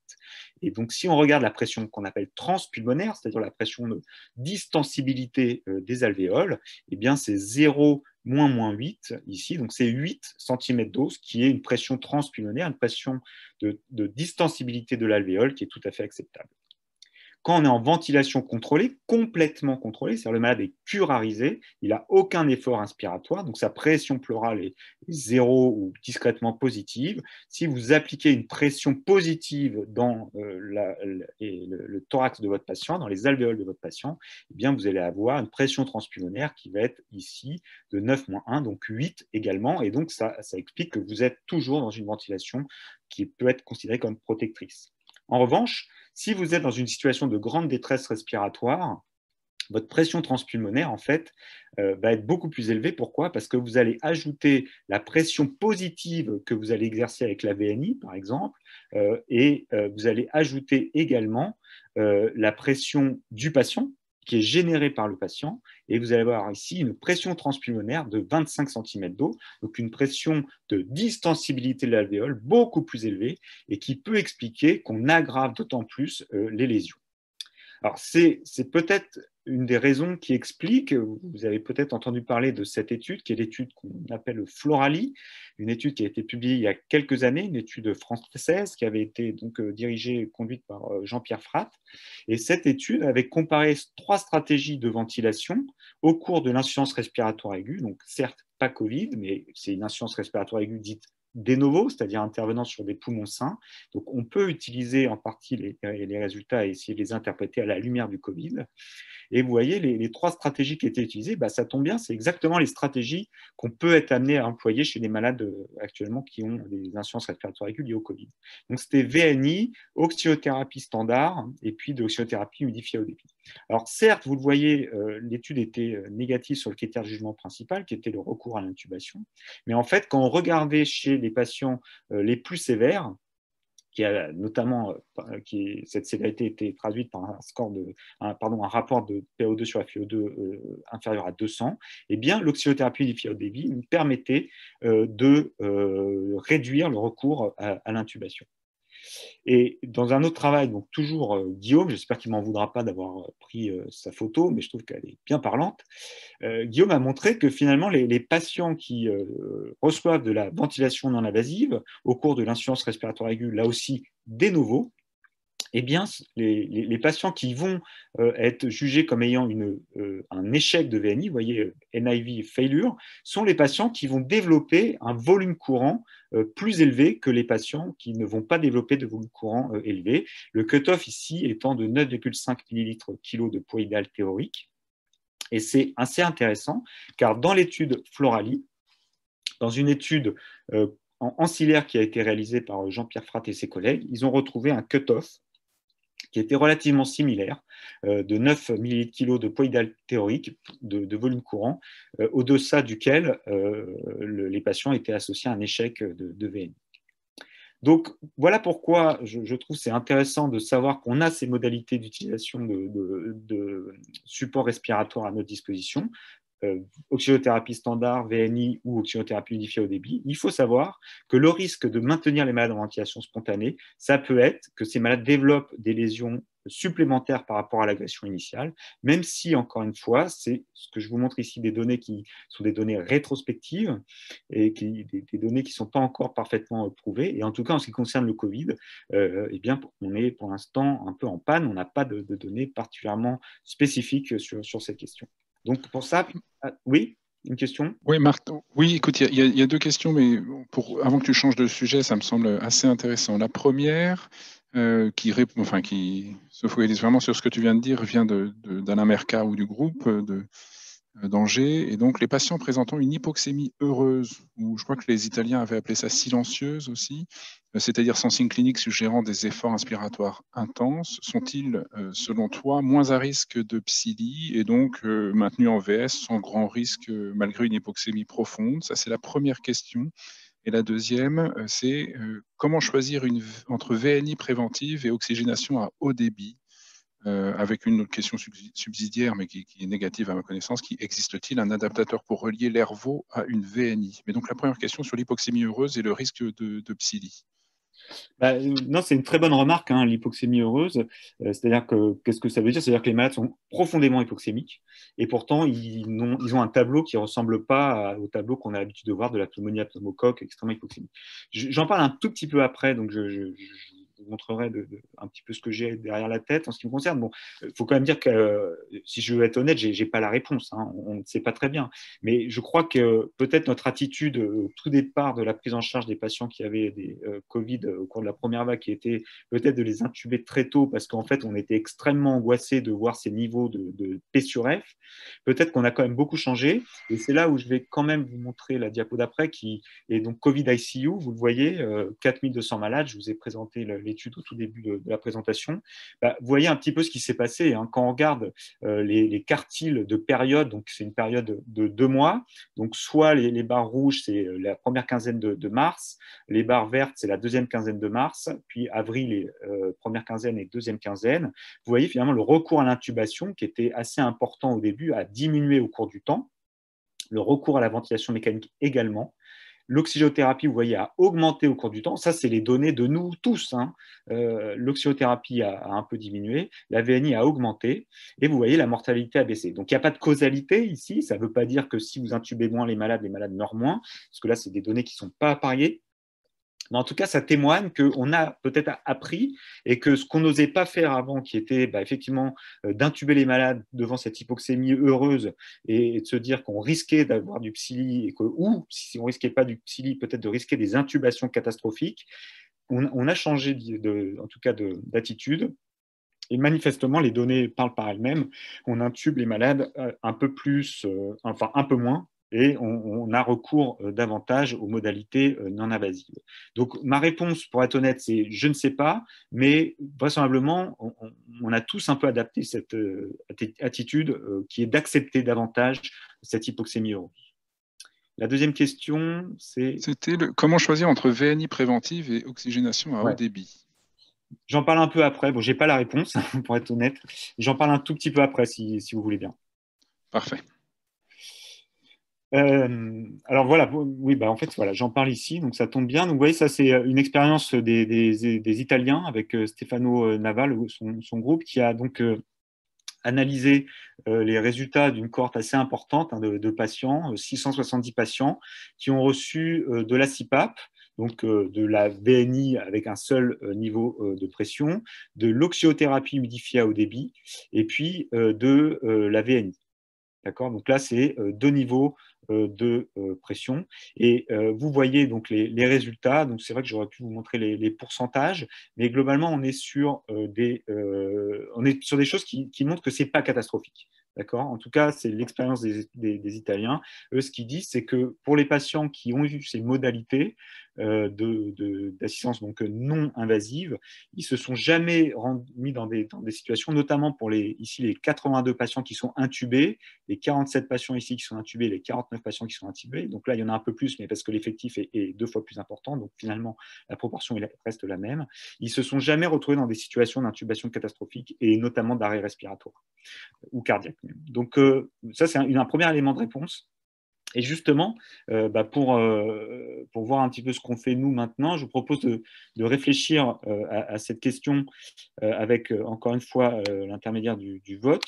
Et donc, si on regarde la pression qu'on appelle transpulmonaire, c'est-à-dire la pression de distensibilité des alvéoles, eh bien, c'est zéro moins moins 8 ici, donc c'est 8 cm d'os qui est une pression transpulmonaire, une pression de distensibilité de l'alvéole qui est tout à fait acceptable. Quand on est en ventilation contrôlée, complètement contrôlée, c'est-à-dire le malade est curarisé, il n'a aucun effort inspiratoire, donc sa pression pleurale est zéro ou discrètement positive. Si vous appliquez une pression positive dans euh, le, thorax de votre patient, dans les alvéoles de votre patient, eh bien vous allez avoir une pression transpulmonaire qui va être ici de 9-1, donc 8 également, et donc ça, ça explique que vous êtes toujours dans une ventilation qui peut être considérée comme protectrice. En revanche, si vous êtes dans une situation de grande détresse respiratoire, votre pression transpulmonaire, en fait, euh, va être beaucoup plus élevée. Pourquoi? Parce que vous allez ajouter la pression positive que vous allez exercer avec la VNI, par exemple, euh, et euh, vous allez ajouter également la pression du patient, qui est générée par le patient. Et vous allez voir ici une pression transpulmonaire de 25 cm d'eau, donc une pression de distensibilité de l'alvéole beaucoup plus élevée et qui peut expliquer qu'on aggrave d'autant plus euh, les lésions. Alors, c'est peut-être une des raisons qui explique, vous avez peut-être entendu parler de cette étude, qui est l'étude qu'on appelle Florali, une étude qui a été publiée il y a quelques années, une étude française qui avait été donc euh, dirigée et conduite par euh, Jean-Pierre Fratt. Et cette étude avait comparé trois stratégies de ventilation au cours de l'insuffisance respiratoire aiguë, donc certes pas Covid, mais c'est une insuffisance respiratoire aiguë dite de novo, c'est-à-dire intervenant sur des poumons sains. Donc, on peut utiliser en partie les, les, résultats et essayer de les interpréter à la lumière du Covid. Et vous voyez, les, trois stratégies qui étaient utilisées, bah, ça tombe bien, c'est exactement les stratégies qu'on peut être amené à employer chez les malades euh, actuellement qui ont des insuffisances respiratoires aiguës liées au Covid. Donc, c'était VNI, oxyothérapie standard et puis de oxyothérapie humidifiée au débit. Alors, certes, vous le voyez, euh, l'étude était euh, négative sur le critère de jugement principal, qui était le recours à l'intubation. Mais en fait, quand on regardait chez les patients les plus sévères, qui a notamment, euh, qui, cette sévérité était traduite par un score de, un, rapport de PO2 sur FiO2 euh, inférieur à 200, eh bien, unifiée au débit permettait euh, de réduire le recours à l'intubation. Et dans un autre travail, donc toujours euh, Guillaume, j'espère qu'il ne m'en voudra pas d'avoir euh, pris euh, sa photo, mais je trouve qu'elle est bien parlante. Guillaume a montré que finalement, les, patients qui reçoivent de la ventilation non invasive au cours de l'insuffisance respiratoire aiguë, là aussi des nouveaux, eh bien, les, patients qui vont euh, être jugés comme ayant euh, un échec de VNI, vous voyez, euh, NIV failure, sont les patients qui vont développer un volume courant plus élevé que les patients qui ne vont pas développer de volume courant élevé. Le cutoff ici étant de 9,5 ml kg de poids idéal théorique. Et c'est assez intéressant car dans l'étude Florali, dans une étude ancillaire qui a été réalisée par Jean-Pierre Fratt et ses collègues, ils ont retrouvé un cutoff qui était relativement similaire, euh, de 9 ml de poids idéal théorique de, volume courant, euh, au-deçà duquel euh, les patients étaient associés à un échec de, VNI. Donc voilà pourquoi je, trouve c'est intéressant de savoir qu'on a ces modalités d'utilisation de, de, support respiratoire à notre disposition, euh, oxygénothérapie standard, VNI ou oxygénothérapie unifiée au débit, il faut savoir que le risque de maintenir les malades en ventilation spontanée, ça peut être que ces malades développent des lésions supplémentaires par rapport à l'agression initiale, même si, encore une fois, c'est ce que je vous montre ici, des données qui sont des données rétrospectives et des, données qui ne sont pas encore parfaitement prouvées. Et en tout cas, en ce qui concerne le Covid, euh, eh bien, on est pour l'instant un peu en panne, on n'a pas de, données particulièrement spécifiques sur, sur cette question. Donc pour ça, euh, oui, une question?
Oui, Marc. Oui, écoute, il y, a deux questions, mais avant que tu changes de sujet, ça me semble assez intéressant. La première, euh, qui, enfin, qui se focalise vraiment sur ce que tu viens de dire, vient d'Alain de, Merca ou du groupe de, euh, danger. Et donc, les patients présentant une hypoxémie heureuse, ou je crois que les Italiens avaient appelé ça silencieuse aussi, c'est-à-dire sans signe clinique suggérant des efforts inspiratoires intenses, sont-ils, euh, selon toi, moins à risque de psyllie et donc maintenus en VS sans grand risque malgré une hypoxémie profonde? Ça, c'est la première question. Et la deuxième, c'est comment choisir entre VNI préventive et oxygénation à haut débit euh, avec une autre question subsidiaire, mais qui, est négative à ma connaissance, qui existe-t-il un adaptateur pour relier l'ERVO à une VNI Mais donc la première question sur l'hypoxémie heureuse et le risque de, de psyllie.
Bah, euh, non, c'est une très bonne remarque, hein, l'hypoxémie heureuse. Euh, c'est-à-dire que, qu'est-ce que ça veut dire? C'est-à-dire que les malades sont profondément hypoxémiques et pourtant, ils ont, ils ont un tableau qui ne ressemble pas au tableau qu'on a l'habitude de voir de la pneumonie à pneumocoque extrêmement hypoxémique. J'en parle un tout petit peu après, donc je vous montrerai un petit peu ce que j'ai derrière la tête en ce qui me concerne. Bon, il faut quand même dire que, euh, si je veux être honnête, je n'ai pas la réponse. Hein. on ne sait pas très bien. Mais je crois que peut-être notre attitude au tout départ de la prise en charge des patients qui avaient des euh, Covid au cours de la première vague, qui était peut-être de les intuber très tôt, parce qu'en fait, on était extrêmement angoissé de voir ces niveaux de, de P sur F. Peut-être qu'on a quand même beaucoup changé. Et c'est là où je vais quand même vous montrer la diapo d'après, qui est donc Covid ICU. Vous le voyez, 4200 euh, malades. Je vous ai présenté le, l'étude au tout début de, la présentation, bah, vous voyez un petit peu ce qui s'est passé. Hein. Quand on regarde les, les, quartiles de période, donc c'est une période de deux mois, donc soit les, barres rouges, c'est la première quinzaine de, mars, les barres vertes, c'est la deuxième quinzaine de mars, puis avril, et, première quinzaine et deuxième quinzaine. Vous voyez finalement le recours à l'intubation, qui était assez important au début, a diminué au cours du temps le recours à la ventilation mécanique également. L'oxygénothérapie, vous voyez, a augmenté au cours du temps. Ça, c'est les données de nous tous. Hein. Euh, a, un peu diminué, la VNI a augmenté, et vous voyez, la mortalité a baissé. Donc, il n'y a pas de causalité ici. Ça ne veut pas dire que si vous intubez moins les malades, les malades meurent moins, parce que là, c'est des données qui ne sont pas appariées. Mais en tout cas, ça témoigne qu'on a peut-être appris et que ce qu'on n'osait pas faire avant, qui était bah, effectivement euh, d'intuber les malades devant cette hypoxémie heureuse et, de se dire qu'on risquait d'avoir du psylli, et que, ou si on risquait pas du psylli, peut-être de risquer des intubations catastrophiques, on, a changé en tout cas d'attitude. Et manifestement, les données parlent par elles-mêmes. On intube les malades euh, un peu plus, euh, enfin un peu moins, et on, a recours euh, davantage aux modalités euh, non invasives. Donc ma réponse, pour être honnête, c'est je ne sais pas, mais vraisemblablement, on, a tous un peu adapté cette euh, attitude qui est d'accepter davantage cette hypoxémie heureuse. La deuxième question, c'est...
C'était comment choisir entre VNI préventive et oxygénation à haut débit?
J'en parle un peu après. Bon, je n'ai pas la réponse, pour être honnête. J'en parle un tout petit peu après, si vous voulez bien.
Parfait.
Euh, alors voilà, oui, bah en fait, voilà, j'en parle ici, donc ça tombe bien. Donc vous voyez, ça c'est euh, une expérience des, Italiens avec euh, Stefano Naval, son, groupe, qui a donc analysé les résultats d'une cohorte assez importante hein, de, patients, 670 patients, qui ont reçu de la CIPAP, donc de la VNI avec un seul niveau de pression, de l'oxyothérapie humidifiée à haut débit, et puis de la VNI. D'accord? Donc là, c'est deux niveaux de euh, pression. Et euh, vous voyez donc les, résultats. Donc c'est vrai que j'aurais pu vous montrer les, pourcentages, mais globalement on est sur des on est sur des choses qui, montrent que c'est pas catastrophique. D'accord? En tout cas, c'est l'expérience des, des, Italiens. Eux, ce qu'ils disent, c'est que pour les patients qui ont eu ces modalités, euh, d'assistance donc non invasive. Ils se sont jamais mis dans des, situations, notamment pour les, ici les 82 patients qui sont intubés, les 47 patients ici qui sont intubés, les 49 patients qui sont intubés. Donc là, il y en a un peu plus, mais parce que l'effectif est, deux fois plus important. Donc finalement, la proportion reste la même. Ils se sont jamais retrouvés dans des situations d'intubation catastrophique et notamment d'arrêt respiratoire ou cardiaque. Donc euh, ça, c'est un, premier élément de réponse. Et justement, euh, bah, pour, euh, pour, voir un petit peu ce qu'on fait nous maintenant, je vous propose de, réfléchir euh, à, cette question avec, encore une fois, l'intermédiaire du, vote.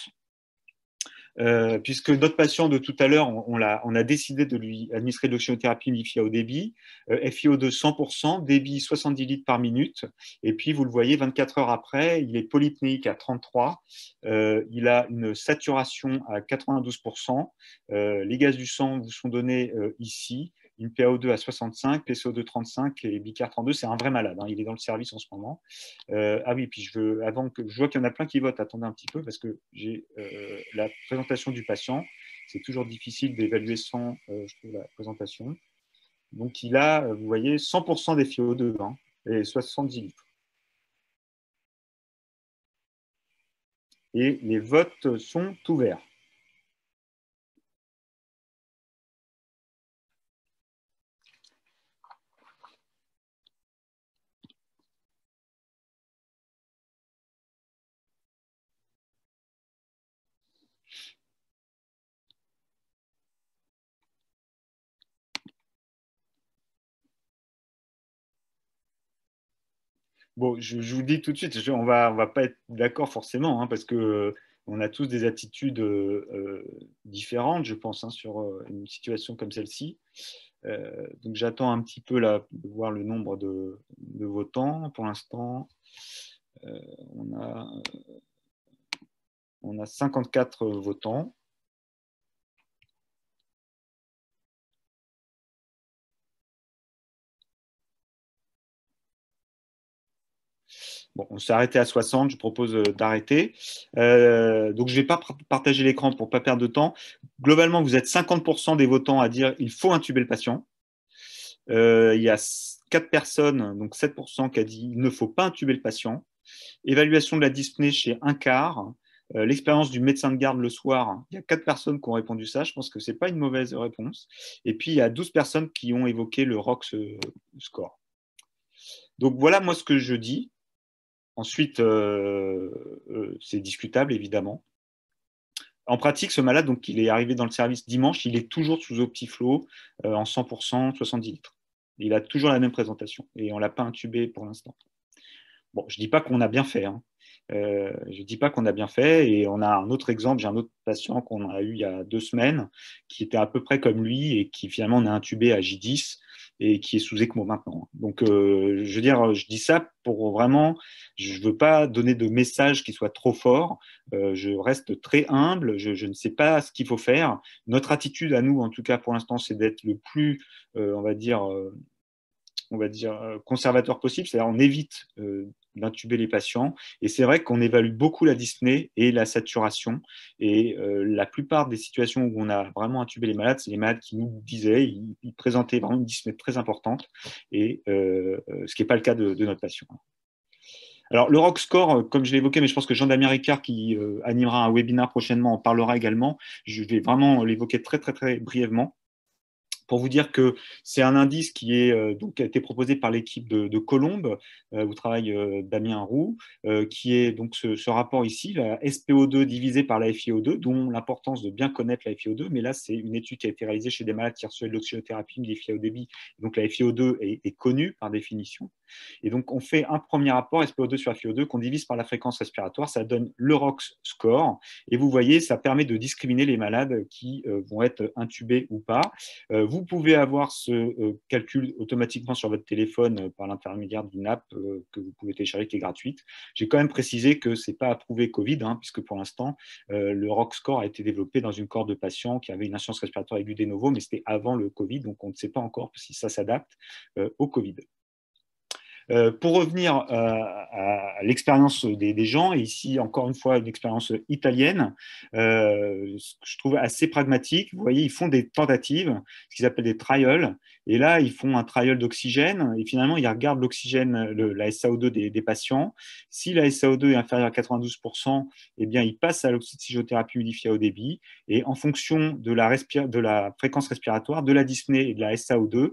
Euh, puisque notre patient de tout à l'heure, on, a, décidé de lui administrer de l'oxygénothérapie unifiée au débit, euh, FiO de 100%, débit 70 litres par minute, et puis vous le voyez, 24 heures après, il est polypnéique à 33, euh, il a une saturation à 92%, les gaz du sang vous sont donnés ici, une PAO2 à 65, PCO2 35 et BICAR 32. C'est un vrai malade. Hein. Il est dans le service en ce moment. Euh, ah oui, puis je veux, avant que je vois qu'il y en a plein qui votent. Attendez un petit peu parce que j'ai euh, la présentation du patient. C'est toujours difficile d'évaluer sans euh, la présentation. Donc il a, vous voyez, 100% des FiO2 hein, et 70 litres. Et les votes sont ouverts. Bon, je, vous dis tout de suite, on va, on va pas être d'accord forcément, hein, parce que euh, on a tous des attitudes euh, euh, différentes, je pense, hein, sur une situation comme celle-ci. donc j'attends un petit peu là, de voir le nombre de, de votants. Pour l'instant, on, a, on a 54 votants. On s'est arrêté à 60, je propose euh, d'arrêter. Euh, donc, je ne vais pas partager l'écran pour ne pas perdre de temps. Globalement, vous êtes 50% des votants à dire il faut intuber le patient. il y a 4 personnes, donc 7% qui a dit il ne faut pas intuber le patient. Évaluation de la dyspnée chez un quart. L'expérience du médecin de garde le soir, il y a 4 personnes qui ont répondu ça. Je pense que ce n'est pas une mauvaise réponse. Et puis, il y a 12 personnes qui ont évoqué le ROX score. Donc, voilà moi ce que je dis. Ensuite, c'est discutable, évidemment. En pratique, ce malade, donc, il est arrivé dans le service dimanche, il est toujours sous Optiflow euh, en 100%, 70 litres. Il a toujours la même présentation et on ne l'a pas intubé pour l'instant. Bon, je ne dis pas qu'on a bien fait. Hein. Euh, je ne dis pas qu'on a bien fait. Et on a un autre exemple, j'ai un autre patient qu'on a eu il y a deux semaines qui était à peu près comme lui et qui finalement on a intubé à J10 et qui est sous ECMO maintenant. Donc, euh, je veux dire, je dis ça pour vraiment, je ne veux pas donner de message qui soit trop fort. Euh, je reste très humble. Je, ne sais pas ce qu'il faut faire. Notre attitude à nous, en tout cas pour l'instant, c'est d'être le plus, euh, on va dire, on va dire, euh, conservateur possible, c'est-à-dire on évite euh, d'intuber les patients. Et c'est vrai qu'on évalue beaucoup la dyspnée et la saturation. Et euh, la plupart des situations où on a vraiment intubé les malades, c'est les malades qui nous disaient, ils, présentaient vraiment une dyspnée très importante, et ce qui n'est pas le cas de, notre patient. Alors, le ROC score, comme je l'ai évoqué, mais je pense que Jean-Damien Ricard, qui animera un webinaire prochainement, en parlera également. Je vais vraiment l'évoquer très, très, très brièvement pour vous dire que c'est un indice qui, euh, a été proposé par l'équipe de, Colombe, euh, où travaille euh, Damien Roux, qui est donc ce, rapport ici, la SPO2 divisé par la FiO2, dont l'importance de bien connaître la FiO2, mais là c'est une étude qui a été réalisée chez des malades qui reçoivent de l'oxygénothérapie modifiée au débit, donc la FiO2 est, est connue par définition. Et donc, on fait un premier rapport SPO2 sur FiO2 qu'on divise par la fréquence respiratoire. Ça donne le ROX score. Et vous voyez, ça permet de discriminer les malades qui euh, vont être intubés ou pas. Euh, vous pouvez avoir ce euh, calcul automatiquement sur votre téléphone par l'intermédiaire d'une app que vous pouvez télécharger qui est gratuite. J'ai quand même précisé que ce n'est pas approuvé Covid, hein, puisque pour l'instant, le ROX score a été développé dans une cohorte de patients qui avaient une insuffisance respiratoire aiguë des novo, mais c'était avant le Covid, donc on ne sait pas encore si ça s'adapte au Covid. Euh, pour revenir euh, à, l'expérience des, gens, et ici encore une fois une expérience italienne, euh, je trouve assez pragmatique. Vous voyez, ils font des tentatives, ce qu'ils appellent des trials, et là, ils font un trial d'oxygène, et finalement, ils regardent l'oxygène, la SAO2 des, patients. Si la SAO2 est inférieure à 92%, eh bien, ils passent à l'oxygénothérapie modifiée au débit, et en fonction de la, fréquence respiratoire, de la dyspnée et de la SAO2,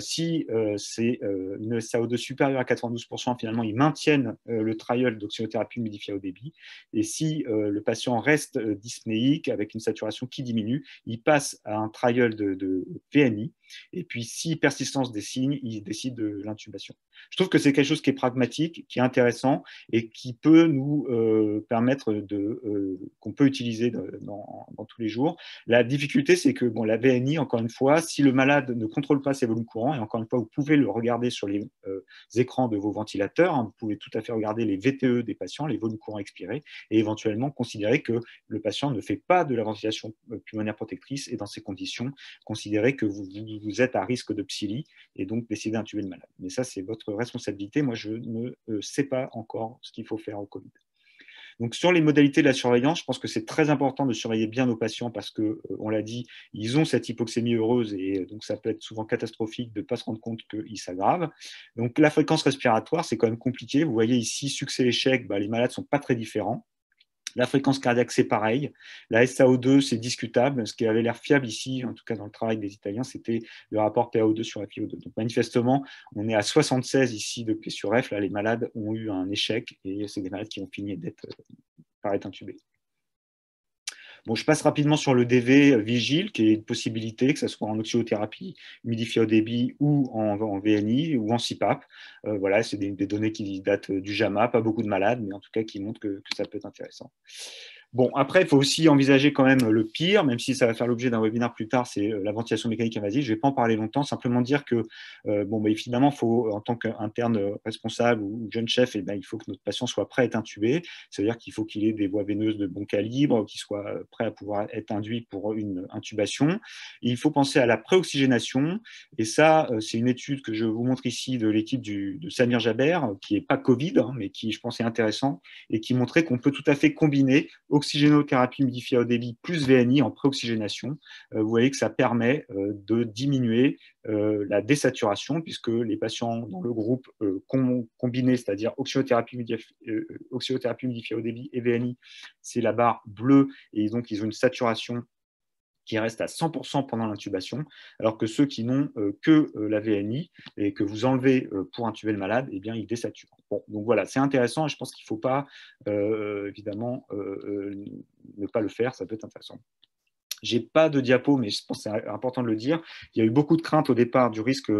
si c'est une SAO2 supérieure à 92%, finalement, ils maintiennent euh, le trial d'oxynothérapie modifiée au débit. Et si euh, le patient reste euh, dyspnéique avec une saturation qui diminue, il passe à un trial de, de puis, si persistance des signes, il décide de l'intubation. Je trouve que c'est quelque chose qui est pragmatique, qui est intéressant et qui peut nous permettre de, qu'on peut utiliser dans, tous les jours. La difficulté, c'est que bon, la VNI, encore une fois, si le malade ne contrôle pas ses volumes courants, et encore une fois, vous pouvez le regarder sur les écrans de vos ventilateurs. Hein. Vous pouvez tout à fait regarder les VTE des patients, les volumes courants expirés, et éventuellement considérer que le patient ne fait pas de la ventilation euh, pulmonaire protectrice et dans ces conditions, considérer que vous, vous êtes à risque de psyllie et donc décider d'intuber le malade. Mais ça, c'est votre responsabilité. Moi, je ne euh, sais pas encore ce qu'il faut faire au Covid. Donc sur les modalités de la surveillance, je pense que c'est très important de surveiller bien nos patients parce que, euh, on l'a dit, ils ont cette hypoxémie heureuse et euh, donc ça peut être souvent catastrophique de ne pas se rendre compte qu'ils s'aggravent. Donc la fréquence respiratoire, c'est quand même compliqué. Vous voyez ici, succès-échec, bah, les malades ne sont pas très différents. La fréquence cardiaque, c'est pareil. La SAO2, c'est discutable. Ce qui avait l'air fiable ici, en tout cas dans le travail des Italiens, c'était le rapport PAO2 sur FiO2. Donc manifestement, on est à 76 ici de P sur F. Les malades ont eu un échec et c'est des malades qui ont fini d'être euh, par être intubés. Bon, je passe rapidement sur le DV euh, Vigile, qui est une possibilité, que ce soit en oxyothérapie humidifiée au débit ou en, VNI ou en CPAP. Euh, voilà, c'est des, données qui datent du JAMA, pas beaucoup de malades, mais en tout cas qui montrent que ça peut être intéressant. Bon, après, il faut aussi envisager quand même le pire, même si ça va faire l'objet d'un webinaire plus tard, c'est euh, la ventilation mécanique invasive. Je ne vais pas en parler longtemps, simplement dire que, euh, bon, bah, évidemment, faut, en tant qu'interne responsable ou jeune chef, eh ben, il faut que notre patient soit prêt à être intubé. C'est-à-dire qu'il faut qu'il ait des voies veineuses de bon calibre, qu'il soit euh, prêt à pouvoir être induit pour une intubation. il faut penser à la préoxygénation. Et ça, c'est une étude que je vous montre ici de l'équipe de Samir Jaber, qui n'est pas Covid, hein, mais qui, je pense, est intéressant et qui montrait qu'on peut tout à fait combiner oxygénothérapie modifiée au débit plus VNI en préoxygénation, vous voyez que ça permet de diminuer la désaturation, puisque les patients dans le groupe combiné, c'est-à-dire oxygénothérapie modifiée au débit et VNI, c'est la barre bleue, et donc ils ont une saturation qui reste à 100% pendant l'intubation, alors que ceux qui n'ont euh, que euh, la VNI et que vous enlevez euh, pour intuber le malade, eh bien, ils désaturent. Bon, donc voilà, c'est intéressant et je pense qu'il ne faut pas, évidemment, ne pas le faire, ça peut être intéressant. J'ai pas de diapo, mais je pense que c'est important de le dire. Il y a eu beaucoup de craintes au départ du risque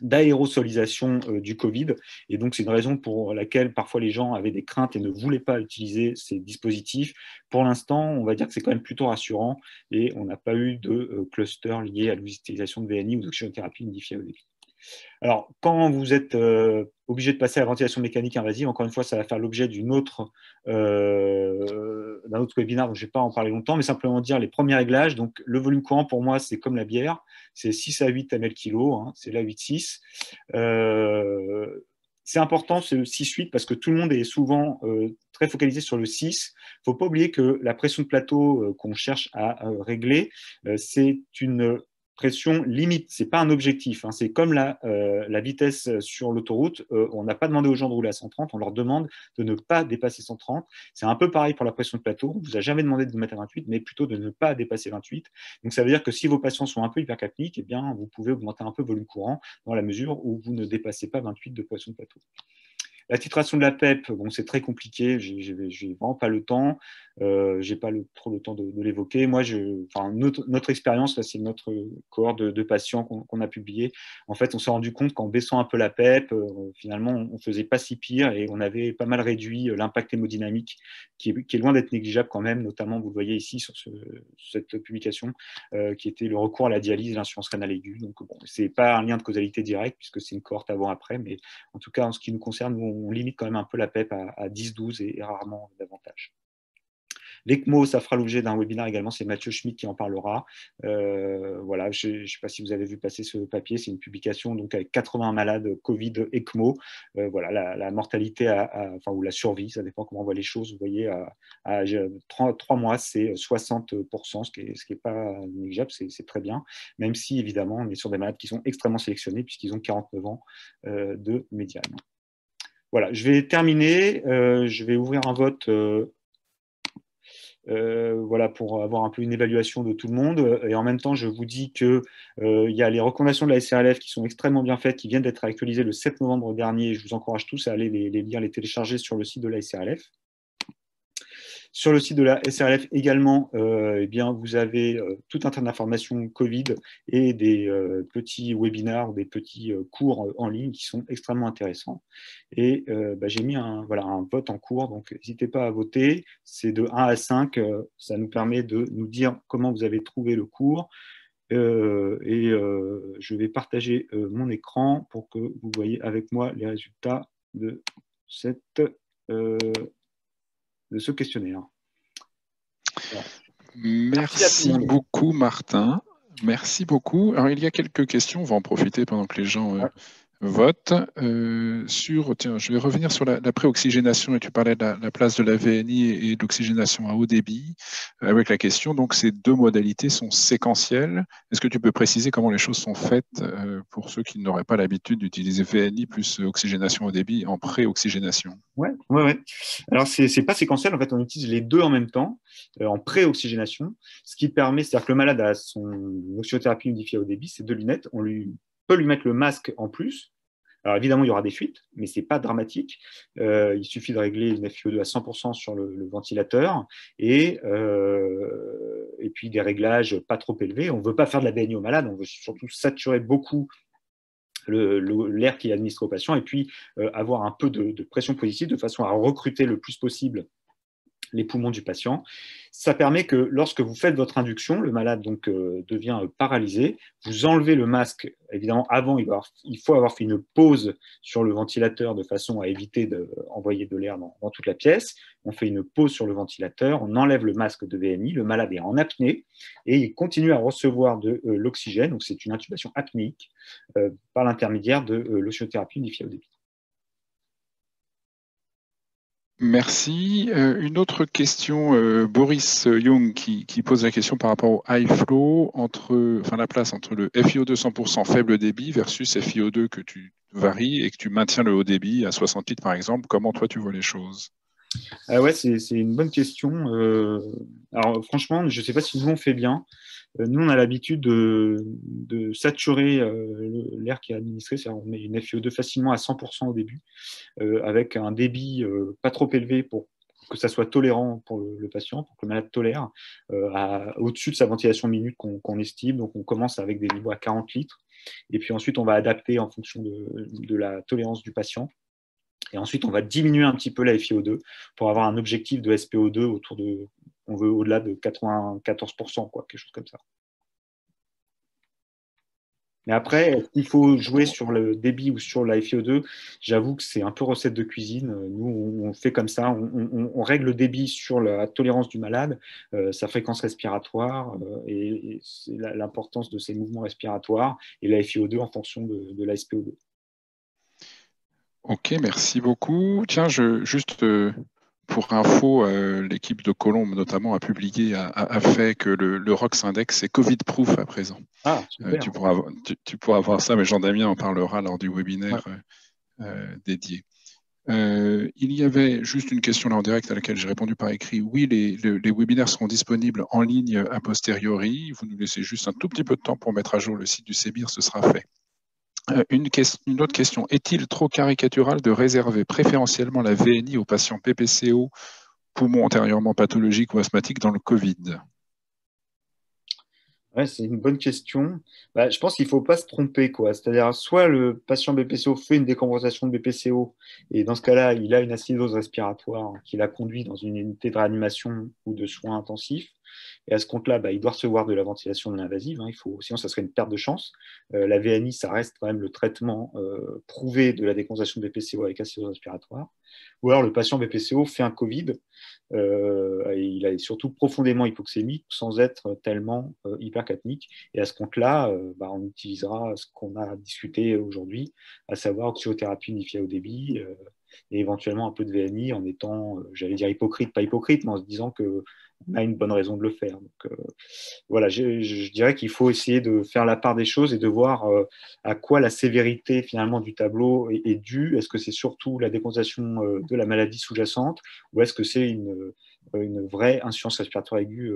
d'aérosolisation euh, du Covid. Et donc, c'est une raison pour laquelle parfois les gens avaient des craintes et ne voulaient pas utiliser ces dispositifs. Pour l'instant, on va dire que c'est quand même plutôt rassurant et on n'a pas eu de euh, cluster lié à l'utilisation de VNI ou d'oxygénothérapie modifiée au début. Alors, quand vous êtes euh, obligé de passer à la ventilation mécanique invasive, encore une fois, ça va faire l'objet d'une autre, euh, d'un autre webinaire, donc je ne vais pas en parler longtemps, mais simplement dire les premiers réglages. Donc, le volume courant, pour moi, c'est comme la bière, c'est 6 à 8 ml kg, hein, c'est là 8-6. Euh, c'est important ce 6-8 parce que tout le monde est souvent très focalisé sur le 6. Il ne faut pas oublier que la pression de plateau qu'on cherche à régler, c'est une pression limite, c'est pas un objectif. Hein. C'est comme la, euh, la, vitesse sur l'autoroute. Euh, on n'a pas demandé aux gens de rouler à 130, on leur demande de ne pas dépasser 130. C'est un peu pareil pour la pression de plateau. On vous a jamais demandé de vous mettre à 28, mais plutôt de ne pas dépasser 28. Donc ça veut dire que si vos patients sont un peu hypercapniques, eh bien vous pouvez augmenter un peu volume courant dans la mesure où vous ne dépassez pas 28 de pression de plateau. La titration de la PEP, bon, c'est très compliqué, je n'ai vraiment pas le temps, euh, j'ai pas le, trop le temps de, l'évoquer. Moi, je, enfin, notre, notre expérience, c'est notre cohorte de, patients qu'on a publié. En fait, on s'est rendu compte qu'en baissant un peu la PEP, euh, finalement, on faisait pas si pire et on avait pas mal réduit euh, l'impact hémodynamique, qui est, qui est loin d'être négligeable quand même, notamment, vous le voyez ici sur ce, cette publication, euh, qui était le recours à la dialyse, l'insurance rénale aiguë. Donc, bon, c'est pas un lien de causalité direct puisque c'est une cohorte avant-après, mais en tout cas, en ce qui nous concerne, on limite quand même un peu la PEP à, 10-12 et, rarement davantage. L'ECMO, ça fera l'objet d'un webinaire également, c'est Mathieu Schmitt qui en parlera. Euh, voilà, je ne sais pas si vous avez vu passer ce papier, c'est une publication donc avec 80 malades Covid ECMO. Euh, voilà, la, mortalité, ou la survie, ça dépend comment on voit les choses. Vous voyez, à, 3, mois, c'est 60%, ce qui n'est est pas négligeable, c'est très bien, même si évidemment on est sur des malades qui sont extrêmement sélectionnés puisqu'ils ont 49 ans euh, de médiane. Voilà, je vais terminer. Euh, je vais ouvrir un vote euh, euh, voilà, pour avoir un peu une évaluation de tout le monde. Et en même temps, je vous dis qu'il il y a les recommandations de la SRLF qui sont extrêmement bien faites, qui viennent d'être actualisées le 7 novembre dernier. Je vous encourage tous à aller les, les lire, les télécharger sur le site de la SRLF. Sur le site de la SRLF également, euh, eh bien, vous avez euh, tout un tas d'informations Covid et des euh, petits webinaires, des petits cours en ligne qui sont extrêmement intéressants. Et bah, j'ai mis un, voilà, un vote en cours, donc n'hésitez pas à voter. C'est de 1 à 5, ça nous permet de nous dire comment vous avez trouvé le cours. et je vais partager mon écran pour que vous voyez avec moi les résultats de cette de ce questionnaire.
Merci, beaucoup, Martin. Merci beaucoup. Alors, il y a quelques questions. On va en profiter pendant que les gens euh, vote euh, sur, tiens, je vais revenir sur la, préoxygénation et tu parlais de la, place de la VNI et, de l'oxygénation à haut débit euh, avec la question, donc ces deux modalités sont séquentielles. Est-ce que tu peux préciser comment les choses sont faites euh, pour ceux qui n'auraient pas l'habitude d'utiliser VNI plus oxygénation au débit en préoxygénation?
Ouais, ouais, ouais. Alors c'est pas séquentiel, en fait on utilise les deux en même temps en préoxygénation, ce qui permet, c'est-à-dire que le malade a son oxygénothérapie modifiée au débit, c'est deux lunettes, on lui peut lui mettre le masque en plus. Alors évidemment, il y aura des fuites, mais ce n'est pas dramatique. Euh, il suffit de régler une FiO2 à 100% sur le, ventilateur et, euh, et puis des réglages pas trop élevés. On ne veut pas faire de la BNI au malade, on veut surtout saturer beaucoup l'air qu'il administre aux patients et puis euh, avoir un peu de, pression positive de façon à recruter le plus possible les poumons du patient. Ça permet que lorsque vous faites votre induction, le malade donc euh, devient euh, paralysé. Vous enlevez le masque. Évidemment, avant, il, faut avoir fait une pause sur le ventilateur de façon à éviter d'envoyer de, l'air dans, toute la pièce. On fait une pause sur le ventilateur, on enlève le masque de VNI. Le malade est en apnée et il continue à recevoir de euh, l'oxygène. Donc, c'est une intubation apnéique par l'intermédiaire de l'oxygénothérapie unifiée au débit.
Merci. Euh, une autre question, euh, Boris Young qui, pose la question par rapport au high flow, entre, enfin la place entre le FiO2 100% faible débit versus FiO2 que tu varies et que tu maintiens le haut débit à 60 litres par exemple. Comment toi tu vois les choses?
Ah ouais, c'est une bonne question. Euh, alors franchement, je ne sais pas si nous on fait bien. nous, on a l'habitude de, saturer l'air qui est administré, c'est-à-dire on met une FiO2 facilement à 100% au début, avec un débit pas trop élevé pour que ça soit tolérant pour le, patient, pour que le malade tolère, au-dessus de sa ventilation minute qu'on estime. Donc on commence avec des niveaux à 40 litres, et puis ensuite on va adapter en fonction de la tolérance du patient. Et ensuite, on va diminuer un petit peu la FiO2 pour avoir un objectif de SPO2 autour de, on veut au-delà de 94%, quoi, quelque chose comme ça. Mais après, il faut jouer sur le débit ou sur la FiO2 J'avoue que c'est un peu recette de cuisine. Nous, on fait comme ça. On, règle le débit sur la tolérance du malade, euh, sa fréquence respiratoire euh, et, l'importance de ses mouvements respiratoires et la FiO2 en fonction de, de la SPO2.
Ok, merci beaucoup. Tiens, je, juste euh, pour info, euh, l'équipe de Colombe notamment a publié, a, fait que le, ROX Index est Covid-proof à présent.
Ah, euh,
tu, pourras, tu, pourras voir ça, mais Jean-Damien en parlera lors du webinaire dédié. il y avait juste une question là en direct à laquelle j'ai répondu par écrit. Oui, les, les, webinaires seront disponibles en ligne a posteriori. Vous nous laissez juste un tout petit peu de temps pour mettre à jour le site du CEBIR, ce sera fait. Euh, une, autre question, est-il trop caricatural de réserver préférentiellement la VNI aux patients PPCO, poumons antérieurement pathologiques ou asthmatiques dans le Covid?
C'est une bonne question. Bah, je pense qu'il ne faut pas se tromper. C'est-à-dire, soit le patient BPCO fait une décompensation de BPCO, et dans ce cas-là, il a une acidose respiratoire qui l'a conduit dans une unité de réanimation ou de soins intensifs, et à ce compte-là, bah, il doit recevoir de la ventilation non invasive. Hein, il faut, sinon, ça serait une perte de chance. Euh, la VNI, ça reste quand même le traitement euh, prouvé de la décompensation BPCO avec acidose respiratoire. Ou alors le patient BPCO fait un Covid, euh, il est surtout profondément hypoxémique sans être tellement hypercapnique. Et à ce compte-là, bah, on utilisera ce qu'on a discuté aujourd'hui, à savoir oxyothérapie unifiée au débit et éventuellement un peu de VNI en étant, j'allais dire hypocrite, pas hypocrite, mais en se disant que on a une bonne raison de le faire. Donc, euh, voilà, je, dirais qu'il faut essayer de faire la part des choses et de voir euh, à quoi la sévérité finalement du tableau est, due. Est-ce que c'est surtout la décompensation euh, de la maladie sous-jacente ou est-ce que c'est une, une, vraie insuffisance respiratoire aiguë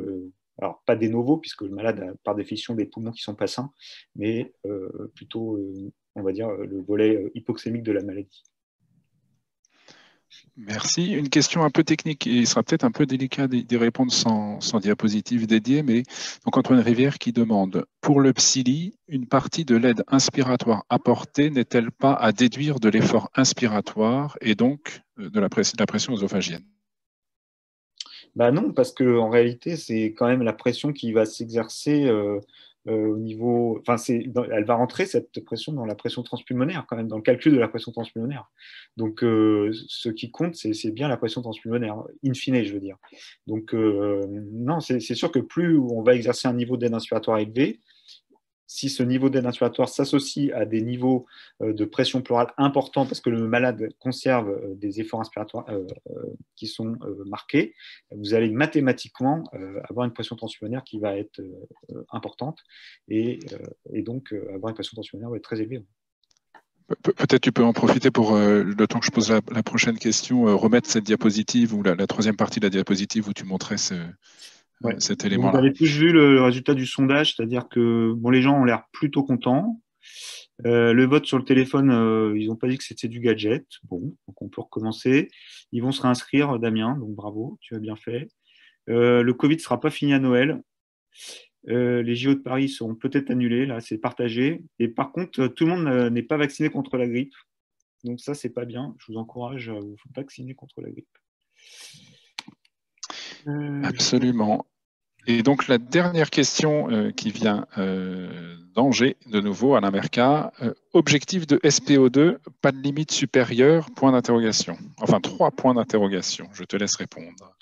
alors, pas des nouveaux, puisque le malade a par définition des poumons qui sont pas sains, mais plutôt, on va dire, le volet hypoxémique de la maladie.
Merci. Une question un peu technique, il sera peut-être un peu délicat d'y répondre sans, diapositive dédiée, mais donc Antoine Rivière qui demande Pour le psyli, une partie de l'aide inspiratoire apportée n'est-elle pas à déduire de l'effort inspiratoire et donc euh, de la, pression, œsophagienne?
Bah non, parce qu'en réalité, c'est quand même la pression qui va s'exercer euh, au niveau, enfin, elle va rentrer cette pression dans la pression transpulmonaire quand même, dans le calcul de la pression transpulmonaire. Donc, euh, ce qui compte, c'est bien la pression transpulmonaire, in fine, je veux dire. Donc, euh, non, c'est sûr que plus on va exercer un niveau d'aide inspiratoire élevé, si ce niveau d'aide inspiratoire s'associe à des niveaux euh, de pression pleurale importants parce que le malade conserve euh, des efforts inspiratoires euh, qui sont marqués, vous allez mathématiquement avoir une pression tensionnelle qui va être importante et, donc avoir une pression tensionnelle très élevée.
Peut-être tu peux en profiter pour, le temps que je pose la, prochaine question, remettre cette diapositive ou la, troisième partie de la diapositive où tu montrais ce, cet élément
Vous avez tous vu le résultat du sondage, c'est-à-dire que bon, les gens ont l'air plutôt contents. Euh, le vote sur le téléphone, euh, ils n'ont pas dit que c'était du gadget. Bon, donc on peut recommencer. Ils vont se réinscrire, Damien, donc bravo, tu as bien fait. Euh, le Covid ne sera pas fini à Noël. les JO de Paris seront peut-être annulés, là, c'est partagé. Et par contre, tout le monde n'est pas vacciné contre la grippe. Donc ça, c'est pas bien. Je vous encourage à vous vacciner contre la grippe.
Absolument. Et donc la dernière question euh, qui vient euh, d'Angers, de nouveau, Alain Merca. Euh, objectif de SPO2, pas de limite supérieure, point d'interrogation. Enfin, trois points d'interrogation. Je te laisse répondre.